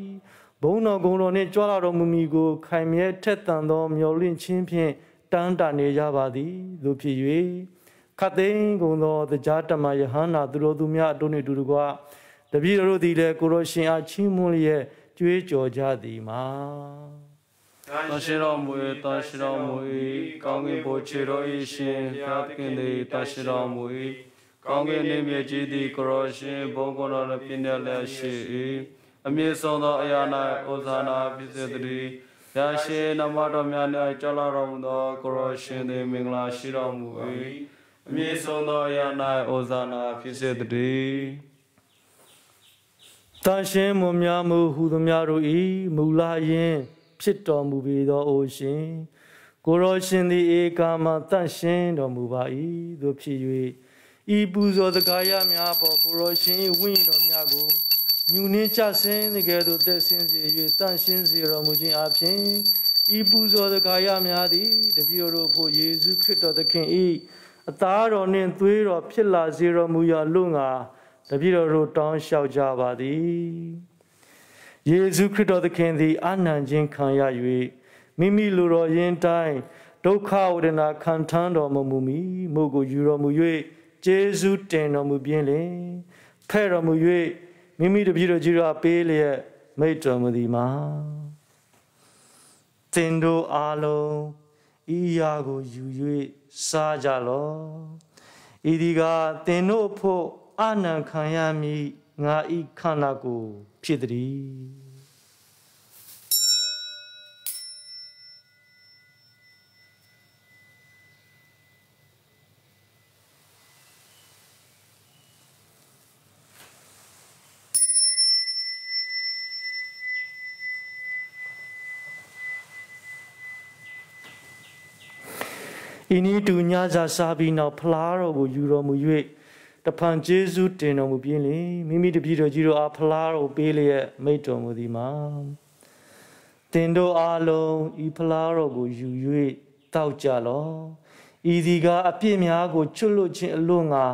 ဘုန်းတော်ဂုဏ်တော်နှင့်ကြွလာတော်မူမည်ကိုခိုင်မြဲထက်သန်သောမျှော်လင့်ခြင်းဖြင့်တန်တာနေကြပါသည်သို့ဖြစ်၍ ခတ်သိမ်းကုန်သောတရားတမယဟန္တာသူတော်သူများအတုနှင့်တူတကွတပည့်တော်တို့သည်လည်းကိုရောရှင်အားချီးမွမ်းလျက်ကြွေးကြော်ကြသည်မှာတရှိတော်မူ၏တရှိတော်မူ၏ကောင်းကင်ဘုရားခြေတော်၏ရှင်ဘုရားသခင်သည်တရှိတော်မူ၏ကောင်းကင်နေမြေကြီးသည်ကိုရောရှင်ဘုန်းတော်နှင့်ပြည့်ညက်လျက်ရှိ၏အမြင့်ဆုံးသောအရာ၌ဩဇာနာဖြစ်စေတည်းရရှိနမတော်များ၌ကြောက်လာတော်မူသောကိုရောရှင်သည်မင်္ဂလာရှိတော်မူ၏ အမြင့်ဆုံးသောအရာ၌ဩဇာနာဖြစ်စေတည်းတန်ရှင်းမွန်များမှုဟူသည်များတို့ဤမူလာယင်ဖြစ်တော်မူပေသောအိုရှင်ကိုရောရှင်သည်ဧကာမတန်ရှင်းတော်မူပါ၏သို့ဖြစ်၍ဤပူဇော်တကာယများပေါ်ကိုရောရှင်၏ဝိညာဉ်တော်များကိုမြူနှင်းကြဆင်းတကယ်သို့သက်ဆင်းစေ၍တန်ရှင်းစေတော်မူခြင်းအပြင်ဤပူဇော်တကာယများသည်တပည့်တော်ဖို့ယေရှုခရစ်တော်သခင်၏ အသားတော်နှင့်သွေးတော်ဖြစ်လာစေတော်မူရာလို့ငါတပည့်တော်တို့တောင်းလျှောက်ကြပါသည်ယေရှုခရစ်တော်သခင်သည်အနံခြင်းခံရ၍မိမိလူတော်ရင်တိုင်းဒုက္ခဝေဒနာခံထမ်းတော်မမူမီမို့ကိုယူတော်မူ၍ကျေးဇူးတင်တော်မူပြင်းလင်ဖဲ့တော်မူ၍မိမိတပည့်တော်ကြီးတို့ပေးလျက်မိတ်တော်မူသည်မှာသင်တို့အားလုံး ဤရာကိုယူ၍စားကြလော့ဤဒီကသင်တို့ဖို့အာနံခံရမည်ငါဤခန္ဓာကိုယ်ဖြစ်သည် ဤနည်းတူညစာစားပြီးနောက်ဖလားတော်ကိုယူတော်မူ၍တဖန်ကျေးဇူးတင်တော်မူပြီးလေမိမိတပည့်တော်ကြီးတို့အားဖလားတော်ပေးလျက်မိတ်တော်မူသည်မှာတင်တို့အားလုံးဤဖလားတော်ကိုယူ၍တောက်ကြလောဤဒီကအပြစ်များကိုချွတ်လွတ်ခြင်းအလို့ငါ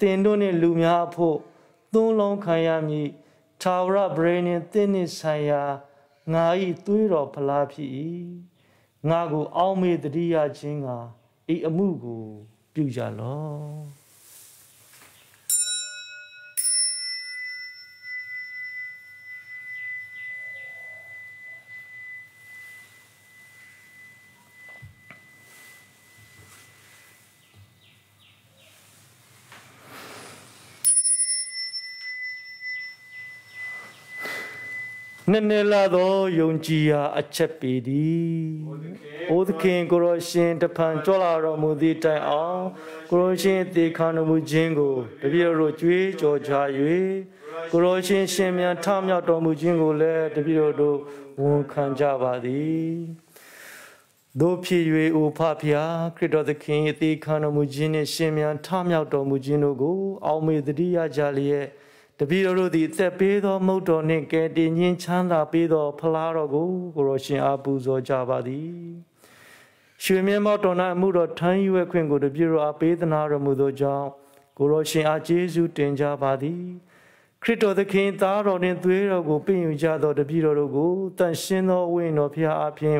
တင်တို့နှင့်လူများအဖို့သုံးလုံးခံရမည်သာဝရဗရေနှင့်တင်းနှင့်ဆိုင်ရာငါဤသွေးတော်ဖလားဖြစ်၏ငါကိုအောက်မေ့တတိယခြင်းက ဤအမှုကိုပြုကြလော နည်းနည်းလာသောယုံကြည်ရာအချက်ပေသည်။အိုသခင်ကိုရောရှင်တဖန်ကြွလာတော်မူသည့်တိုင်အောင်ကိုရောရှင်သေခံတော်မူခြင်းကိုတပည့်တို့ကြွေးကြော်ကြ၍ကိုရောရှင်ရှင်မြန်ထမြောက်တော်မူခြင်းကိုလည်းတပည့်တို့ဝန်ခံကြပါသည်။တို့ဖြစ်၍အိုဖဖျားခရစ်တော်သခင်၏သေခံတော်မူခြင်းနှင့်ရှင်မြန်ထမြောက်တော်မူခြင်းတို့ကို အောက်မေ့တတိယကြလျက် တပည့်တော်တို့သည်အသက်ပေးသောမုတ်တော်နှင့်ကယ်တင်ခြင်းချမ်းသာပေးသောဖလားတော်ကိုကိုရောရှင်အားပူဇော်ကြပါသည်ရွှေမြတ်မောက်တော်၌အမှုတော်ထမ်းယူရခွင့်ကိုတပည့်တော်အားပေးသနာတော်မူသောကြောင့်ကိုရောရှင်အားကျေးဇူးတင်ကြပါသည်ခရစ်တော်သခင်သားတော်နှင့်သွေးတော်ကိုပင့်ယူကြသောတပည့်တော်တို့ကိုတန်ရှင်းသောဝိညာဉ်တော်ဖျားအပြင်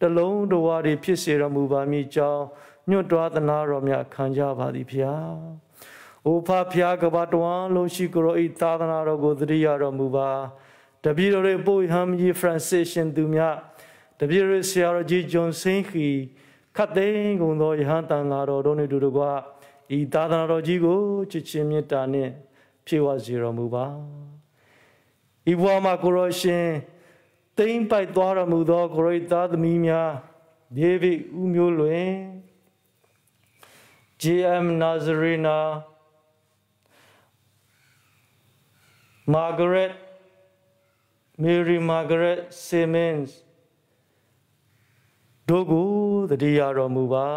တလုံးတော်ဝါတွေဖြစ်စေတော်မူပါမည်ကြောင်းညွတ်တော်သနာတော်များခံကြပါသည်ဖျား။ အိုဖဖျားကဘာတဝမ်းလုံးရှိကိုဤသာသနာတော်ကိုသတိရတော်မူပါ။တပည့်တော်ရဲ့ပို့ဟမ်ကြီးဖရန်စစ်ရှင်သူမြတပည့်တော်ဆရာတော်ကြီးဂျွန်ဆင်းခီခတ်သိမ်းကုန်သောယဟန်တန်ဃာတော်တို့နှင့်တူတကွဤသာသနာတော်ကြီးကိုချစ်ချင်းမေတ္တာနှင့်ဖြည့်ဝစေတော်မူပါ။ဤဘဝမှာကိုရောရှင်တိမ့်ပိုက်သွားတော်မူသောကိုရိသားသမီးများဒေးဗစ်ဦးမျိုးလွင် JM Nazarena Margaret Mary Margaret Simmons တို့ကိုတတိယတော်မူပါ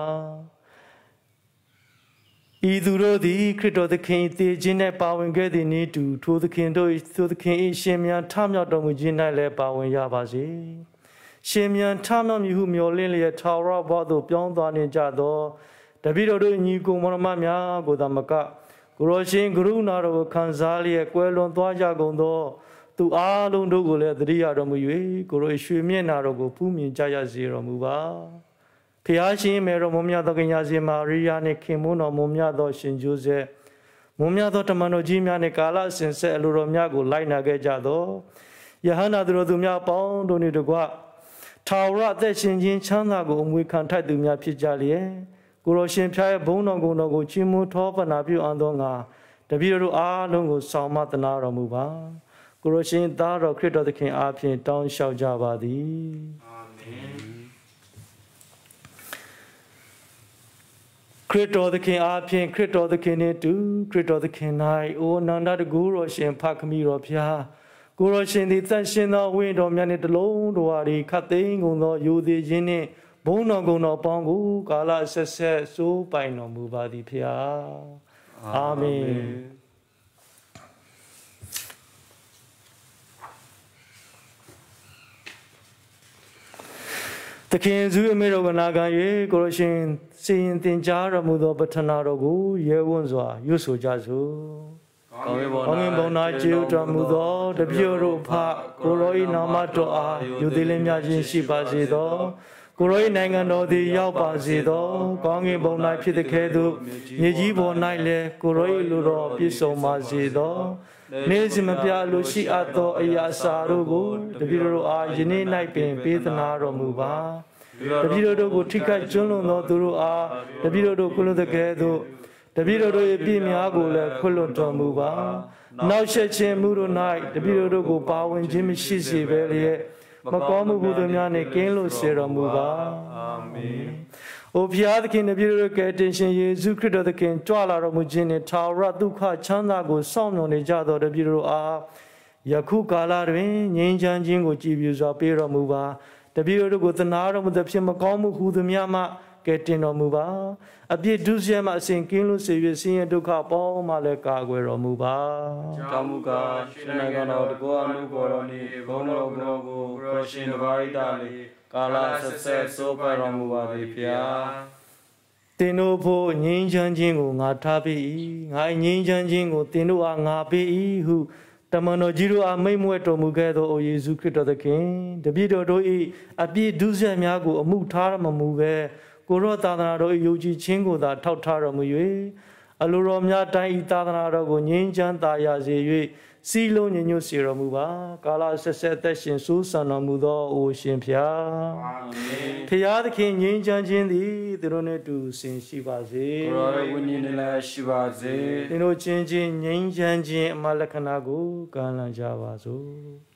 ဤသူတို့သည်ခရစ်တော်သခင်တည်ခြင်း၌ပါဝင်ခဲ့သည်နည်းတူထိုသခင်တို့ထိုသခင်၏ရှင်မြန်ထမြောက်တော်မူခြင်း၌လည်းပါဝင်ရပါစေရှင်မြန်ထမြောက်မည်ဟုမျှော်လင့်လျက်ထာဝရဘဝသို့ပြောင်းသွားနေကြသောတပည့်တော်တို့ညီကိုမောင်မများကိုသာမက ကိုရောရှင်ကရုဏာတော်ကိုခံစားလျက်ကွယ်လွန်သွားကြကုန်သောသူအားလုံးတို့ကိုလည်းသတိရတော်မူ၍ကိုရောရွှေမျက်နာတော်ကိုဖူးမြင်ကြရစေတော်မူပါဖျားရှင်မေတော်မွန်မြတ်သောကညာရှင်မာရိယာနှင့်ခင်မွန်းတော်မွန်မြတ်သောရှင်ဂျိုးဆက်မွန်မြတ်သောတမန်တော်ကြီးများနှင့်ကာလအစဉ်ဆက်အလိုတော်များကိုလိုက်နာခဲ့ကြသောယဟန္တာသူတော်သူများပေါင်းတို့နှင့်တကွထာဝရအသက်ရှင်ခြင်းချမ်းသာကိုအမွေခံထိုက်သူများဖြစ်ကြလျက် ကိုရောရှင်ဖျားရဲ့ဘုန်းတော်ကုံတော်ကိုချီးမွမ်းထောပနာပြုအပ်သောငါတပည့်တို့အားလုံးကိုဆောင်မတနာတော်မူပါကိုရောရှင်သားတော်ခရစ်တော်သခင်အားဖြင့်တောင်းလျှောက်ကြပါသည်အာမင်ခရစ်တော်သခင်အားဖြင့်ခရစ်တော်သခင်နှင့်တူခရစ်တော်သခင်၌အိုအနန္တတကူတော်ရှင်ဖခမီတော်ဖျားကိုရောရှင်သည်တန်ရှင်သောဝိညာဉ်တော်မြတ်နှင့်တလုံးတော်ဟာဒီခတ်သိမ်းကုန်သောယူသည်ခြင်းနှင့် ဘုန်းတော်ကုံတော်ပေါင်းကိုကာလဆက်ဆက်စိုးပိုင်တော်မူပါသည်ဖျားအာမင်တခင်ဇူးအမေတော်ကနာခံ၍ကိုရရှင်စီရင်တင်ကြားတော်မူသောပထနာတော်ကိုရဲဝံ့စွာရွတ်ဆိုကြစို့ကောင်းဘုံကောင်းဘုံနာကျေးတော်မူသောတပြည့်တို့ဖကိုရောဤနာမတော်အားယူသည်လင်းများခြင်းရှိပါစေသော ကိုရော၏နိုင်ငံတော်သည်ရောက်ပါစေသောကောင်းကင်ဘုံ၌ဖြစ်တဲ့ကဲ့သို့မြေကြီးပေါ်၌လည်းကိုရော၏လူတော်ပြည့်စုံပါစေသောနေ့စဉ်မပြလိုရှိအပ်သောအရာစာတို့ကိုတပည့်တော်အားယနေ့၌ပင်ပေးသနာတော်မူပါတပည့်တော်တို့ကိုထိခိုက်ကျွလွန်သောသူတို့အားတပည့်တော်တို့ကုလသကဲ့သို့တပည့်တော်တို့၏ပြည့်များကိုလည်းခွလွန်တော်မူပါနောက်ဆက်ခြင်းမှုတို့၌တပည့်တော်တို့ကိုပါဝင်ခြင်းမရှိစေဘဲလျက် မကောမှုဟုသောများနှင့်ကင်းလို့စေတော်မူပါအာမင်။အိုဘုရားသခင်တပည့်တော်ကယ်တင်ရှင်ယေရှုခရစ်တော်သခင်ကြွလာတော်မူခြင်းနှင့်ထာဝရဒုက္ခချမ်းသာကိုစောင့်မျှော်နေကြတော်တပည့်တော်အားယခုကာလတွင်ငြိမ်းချမ်းခြင်းကိုကြည်ပြစွာပေးတော်မူပါတပည့်တော်ကိုသနာတော်မူသဖြင့်မကောင်းမှုဟုသည်များမှကဲတင်တော်မူပါ အပြစ်ဒုစရိုက်မှအစဉ်ကင်းလို့စေ၍ဆင်းရဲဒုက္ခပေါင်းမှလည်းကာကွယ်တော်မူပါကြောင့်မူကားရှင်နိုင်ငံတော်တကောအမှုပေါ်တော်နေဘုန်းတော်ကိုကိုရရှင်တပါးဣတာလေကာလဆက်ဆက်စိုးပတ်တော်မူပါသည်ဖျားတင်တို့ဖို့ငြိမ်းချမ်းခြင်းကိုငါထားပေ၏ငါငြိမ်းချမ်းခြင်းကိုတင်တို့အားငါပေး၏ဟုတမန်တော်ကြီးတို့အားမိတ်မွဲ့တော်မူခဲ့သောအိုယေရှုခရစ်တော်သခင်တပည့်တော်တို့၏အပြည့်ဒုစရိုက်များကိုအမှုထားမမူပဲ ကိုရောသာသနာတော်၏ယုံကြည်ခြင်းကိုသာထောက်ထားတော်မူ၍အလိုတော်များတိုင်းဤသာသနာတော်ကိုငြိမ်းချမ်းသာယာစေ၍စီလုံးညညွတ်စေတော်မူပါကာလဆက်ဆက်သက်ရှင်စိုးစံတော်မူသောအိုရှင်ဖျားအာမင်ဖျားသခင်ငြိမ်းချမ်းခြင်းသည်သူတို့နှင့်တူဆင်ရှိပါစေကိုရောဝိညာဉ်နဲ့လည်းရှိပါစေသင်တို့ချင်းချင်းငြိမ်းချမ်းခြင်းအမလက္ခဏာကိုကမ်းလှမ်းကြပါစို့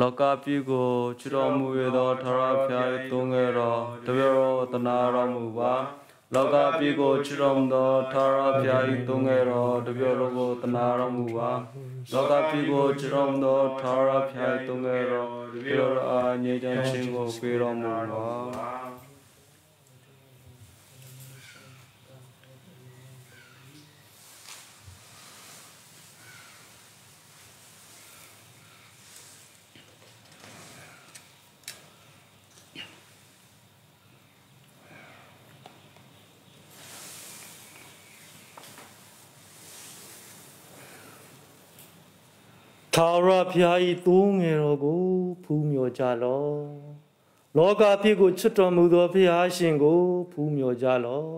လောကပြည်ကိုချူတော်မူရသောထာဝရဘုရား၏သုံးငယ်တော်တပည့်တော်တနာတော်မူပါလောကပြည်ကိုချူတော်မူသောထာဝရဘုရား၏သုံးငယ်တော်တပည့်တော်ကိုတနာတော်မူပါလောကပြည်ကိုချူတော်မူသောထာဝရဘုရား၏သုံးငယ်တော်တပည့်တော်အားငြိမ်းချမ်းခြင်းကိုပေးတော်မူပါ ထာဝရဘုရား၏သိုးငယ်တော်ကိုဖူးမြော်ကြလော့လောကဖြစ်ကိုချွတ်တော်မူသောဘုရားရှင်ကိုဖူးမြော်ကြလော့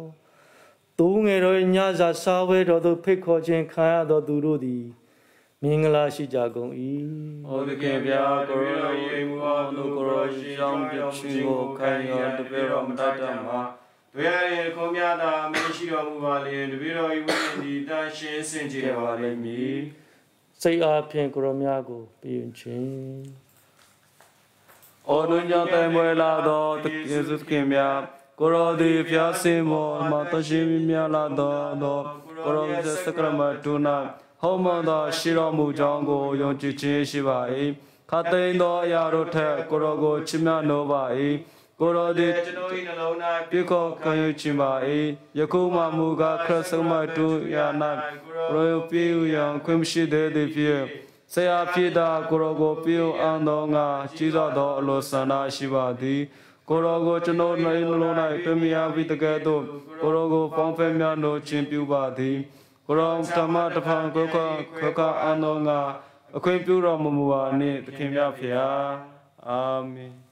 သိုးငယ်တော်၏ညစာစားဝဲတော်သို့ဖိတ်ခေါ်ခြင်းခံရသောသူတို့သည်မင်္ဂလာရှိကြကုန်၏ဟောသခင်ဗျာကိုရောယေမူအောင်တို့ကိုရောရှိအောင်ပြချင်းကိုခံရတပည့်တော်မတတ်တမှာတို့ရရဲ့ခုံများသာမရှိတော်မူပါလေတပည့်တော်၏ဝိညာဉ်သည်တန်ရှင်းစင်ကြယ်ပါလိမ့်မည် စိတ်အားဖြင့်ကိုရောများကိုပြင်ခြင်း။အောနုညတိုင်မွေလာသောတယေရှုခင်မြတ်ကိုရောသည်ဖျားစင်မောမတရှိမြလာသောသောကိုရောသစကရမတုနာဟောမသောရှိတော်မူကြောင်းကိုယုံကြည်ခြင်းရှိပါ၏။ခတ်သိမ်းသောအရာတို့ထက်ကိုရောကိုချစ်မြတ်နိုးပါ၏။ ကိုတော်သည်ကျွန်ုပ်၏နှလုံး၌ပြေခေါ်ခံယူခြင်းပါ၏ယခုမှမူကားခရစ်ဆုံးမတူရာ၌ရောပြေယူရန်ခွင့်မရှိသေးသည်ဖြစ်ဆရာဖြစ်တာကိုရောကိုပြေအံတော်ငါကြီးသောသောအလိုဆန္ဒရှိပါသည်ကိုရောကိုကျွန်ုပ်နှလုံး၌တွေ့မြာပြီးတကယ်တော့ကိုရောကိုပေါင်းဖက်များလို့ခြင်းပြုပါသည်ကိုရောဓမ္မတဖန်ကိုကခကအံတော်ငါအခွင့်ပြုတော်မမူပါနှင့်သခင်မြတ်ဖျားအာမင်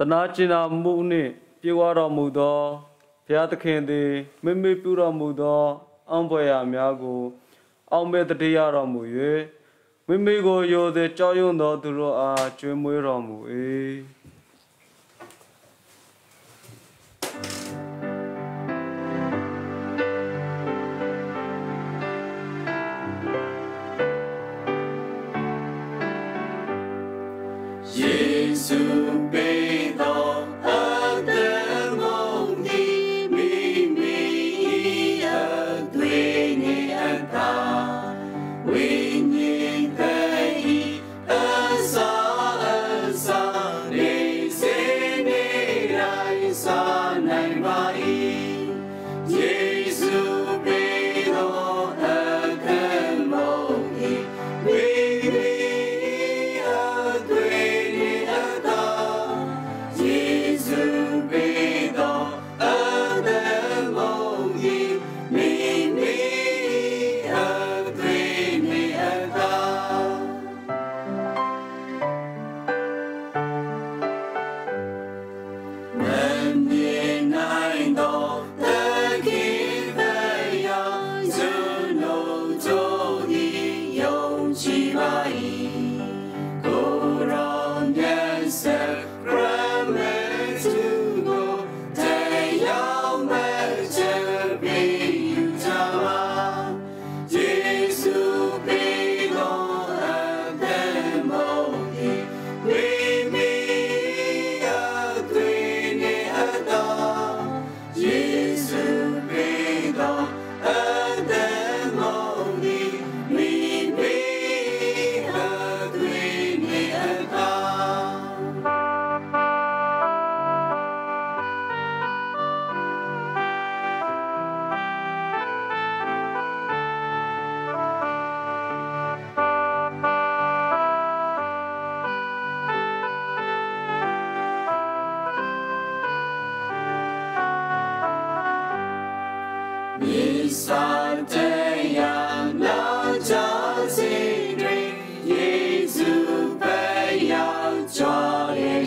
တနာကျင်နာမှုနှင့်ပြေဝတော်မူသောဘုရားသခင်သည်မိမိပြုတော်မူသောအံဖွယ်ရာများကိုအောင်မဲ့တတိယတော်မူ၍မိမိကိုယိုသည်ကြောက်ရွံ့သောသူတို့အားကျွေးမွေးတော်မူ၏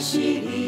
心里。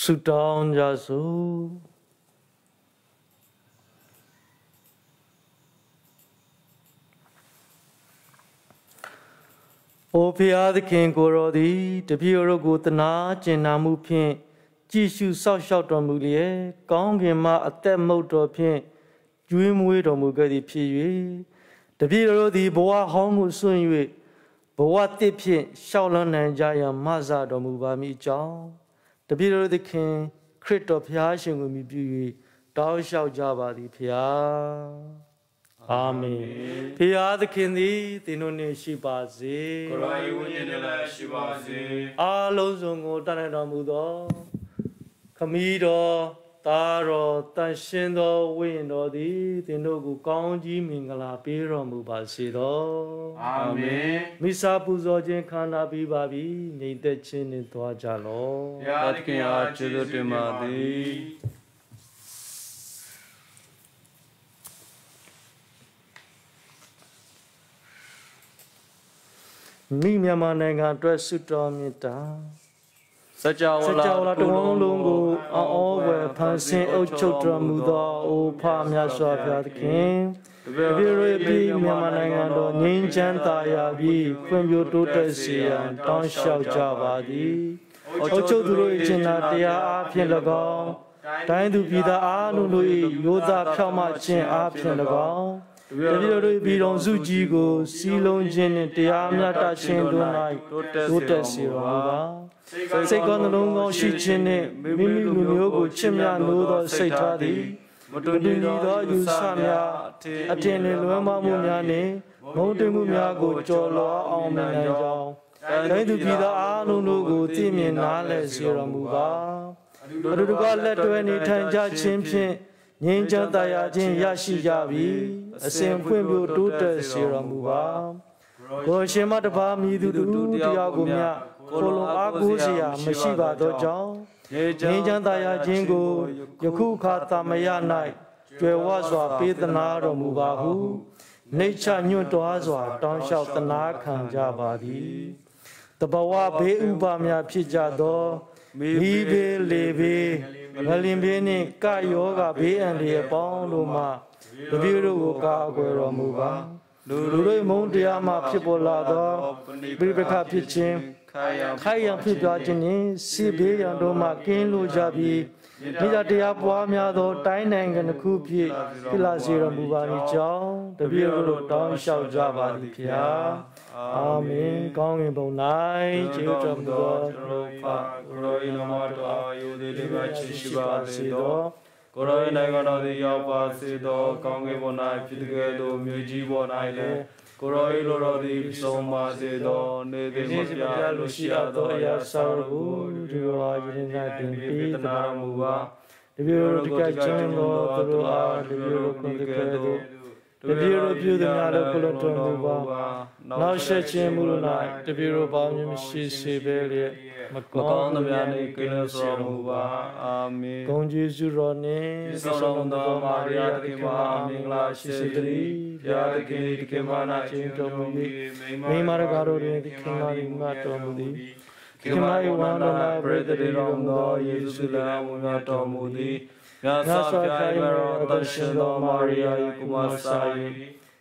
ဆုတောင်းကြစို့အိုဖျားသခင်ကိုရောသည်တပည့်တော်ကိုတနာကျင်နာမှုဖြင့်ကြည်ရှုဆောက်ရှောက်တော်မူလျက်ကောင်းကင်မှအသက်မုတ်တော်ဖြင့်ကျွေးမွေးတော်မူခဲ့သည်ဖြစ်၍တပည့်တော်သည်ဘဝဟောင်းကိုစွန့်၍ဘဝတစ်ဖြင့်ရှောက်လွန်နိုင်ကြရန်မဆတော်မူပါမည်အကြောင်း တပည့်တော်သခင်ခရစ်တော်ဖျားရှင်ကိုမြည်ပြု၍တောင်းလျှောက်ကြပါသည်ဖျားအာမင်ဖျားသခင်သည်သင်တို့နှင့်ရှိပါစေကိုရောဤဝိညာဉ်နဲ့လည်းရှိပါစေအားလုံးစုံကိုတန်တော်မူသောခမည်းတော် သားတော်တန်ရှင်းသောဝိညာဉ်တော်သည်သင်တို့ကိုကောင်းကြီးမင်္ဂလာပေးတော်မူပါစေသောအာမင်မိစာပူဇော်ခြင်းခန္ဓာပြီးပါပြီငြိမ်သက်ခြင်းနှင့်သွားကြလော့ဘုရားသခင်အားကျေးဇူးတင်ပါသည်မိမြန်မာနိုင်ငံအတွက်ဆုတော်မေတ္တာ စัจ java စကြဝဠာတဝန်းလုံးကိုအောအောဝယ်ဖန်ဆင်းအုပ်ချုပ်တော်မူသောအိုဖာမြတ်စွာဘုရားသခင်တပည့်တော်ပြည်မြန်မာနိုင်ငံတော်ငြိမ်းချမ်းသာယာပြီးဖွံ့ဖြိုးတိုးတက်စေရန်တောင်းလျှောက်ကြပါသည်အုပ်ချုပ်သူတို့၏ကျင့်သာတရားအားဖြင့်၎င်းတိုင်းသူပြည်သားအားလုံးတို့၏ရိုးသားဖြောင့်မခြင်းအားဖြင့်၎င်းတပည့်တော်တို့ပြည်တော်စုကြီးကို စီလုံးခြင်းနှင့်တရားမျှတခြင်းတို့၌တိုးတက်စေတော်မူပါ စိတ်ကောင်းနှလုံးကောင်းရှိခြင်းနှင့်မိမိလူမျိုးကိုချစ်မြတ်နိုးသောစိတ်ထားသည်မတူညီသောယူဆများအထင်နှင့်လွမ်းမမှုများနှင့်မုန်းတင်မှုများကိုကြော်လွှားအောင်မြင်နိုင်ကြောင်းတိုင်းသူပြည်သားအားလုံးတို့ကိုသိမြင်နားလည်စေတော်မူပါအတူတကလက်တွဲနေထိုင်ကြခြင်းဖြင့်ငြိမ်းချမ်းသာယာခြင်းရရှိကြပြီအစဉ်ဖွင့်ပြတိုးတက်စေတော်မူပါ ကိုရှင်မတပါမြည်သူတူတယောက်ကိုမြကိုလိုအားကိုးစရာမရှိပါသောကြောင့်ငင်းချမ်းသာရခြင်းကိုယခုခါသမယ၌ကျွယ်ဝစွာပေးသနာတော်မူပါဟုနေချညွန့်တွားစွာ တောင်းလျှောက်သနာခံကြပါသည်တဘဝဘေးဥပါများဖြစ်ကြသောမိဘေးလေဘေးငလင်ဘေးနှင့်ကယောဂဘေးအန္တရာယ်ပေါင်းတို့မှတပည့်တို့ကိုကာကွယ်တော်မူပါ လူတို့မုန်းတရားမှဖြစ်ပေါ်လာသောပြိပခဖြစ်ခြင်းခခိုင်ရန်ခိုက်ရန်ဖြစ်ပွားခြင်းနှင့်စီဘေးရန်တို့မှကင်းလို့ကြပြီးမိသားတရားပွားများသော တိုင်းနိုင်ငံတစ်ခုဖြစ်ဖြစ်လာစေတော်မူပါမည်ကြောင်းတပည့်တော်တို့တောင်းလျှောက်ကြပါသည်ဖျားအာမင်ကောင်းကင်ဘုံ၌ကျေးဇူးတော်မူသောကျွန်တော်ဖာကိုရောဤနမတော်အာယုဒီလေးပါချစ်ရှိပါစေသော ကိုရောဤနိုင်ငံတော်သည်ရောက်ပါစေသောကောင်းကင်ဘုံ၌ဖြစ်ကဲ့သို့မြေကြီးပေါ်၌လည်းကိုရောဤလိုတော်သည်ဆုံးပါစေသောနေသည်မပြလို့ရှိအပ်သောအရာဆောက်ကိုဒီဝါယင်း၌တင်ပြီးတနာတော်မူပါတပည့်တော်တို့တကယ်ကျွမ်းသောသူတို့အားတပည့်တော်ကိုတကယ်သို့တပည့်တော်ပြုသည်များလို့ကိုလွန်တော်မူပါနောက်ဆက်ခြင်းမူလို့၌တပည့်တော်ပေါင်းခြင်းမရှိစေဘဲလျက် မမကောကောင်းင်းသသမျှမျှနှနှင့်င့်ကကင်းင်းလွလွတ်တ်စေစေတော်တော်မူမူပါပါအာမင်ဂုံကျေးဇူးတော်နှင့်သစ္စာလုံးသောမာရိယာသခင်မမင်္ဂလာရှိစေတည်းဘုရားသခင်ဒီကမနာချင်းတော်မူ၏မိမရကားတို့တွင်သခင်မ၏မတော်မူသည်ခင်မ၏ဝန္ဒနာပရိသေတော်မူသောယေရှုလမ်းမူများတော်မူသည်မြတ်စွာဘုရား၏ရောအသက်ရှင်သောမာရိယာ၏ကုမစာ၏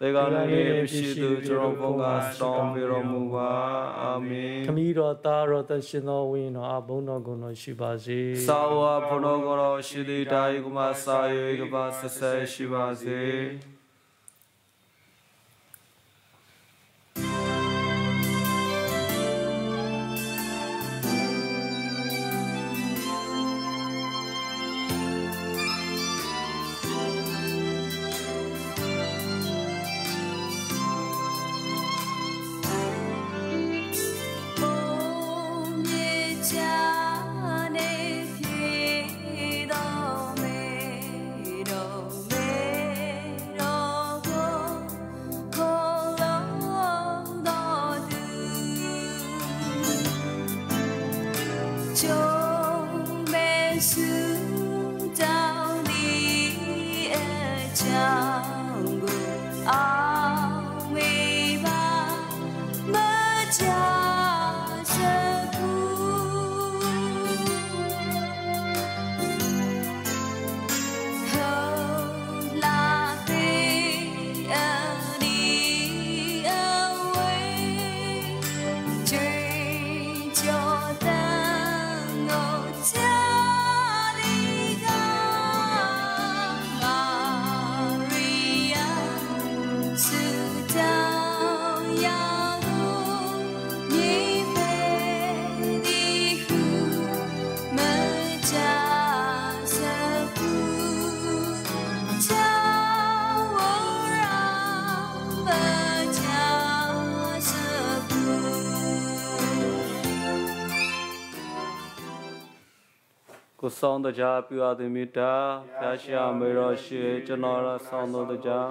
တေဂာနေဖြစ်သူကျွန်တော်ဘုရားဆောင်းပေးတော်မူပါအာမင်ခမည်းတော်သားတော်သက်ရှင်သောဝိညာဉ်တော်အဘုံတော်ကုံတော်ရှိပါစေသာဝဘုရောကောရောရှိသည်တာယကုမစာယေကပါဆက်ဆက်ရှိပါစေ ဆောင်းတကြားပြုအပ်သည်မိတာဖျားရှာမေတော်ရှိကျွန်တော်ရဆောင်းတော်တကြား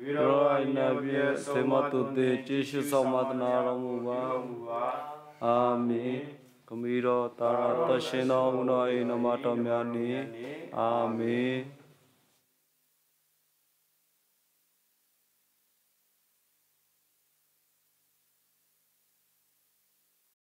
ဝိရောအိနပြည့်စေမတုတေကျေရှိဆောင်မတနာတော်မူပါအာမင်ခမီတော်တာရတရှင်တော်မူသောအိနမတော်များနိအာမင်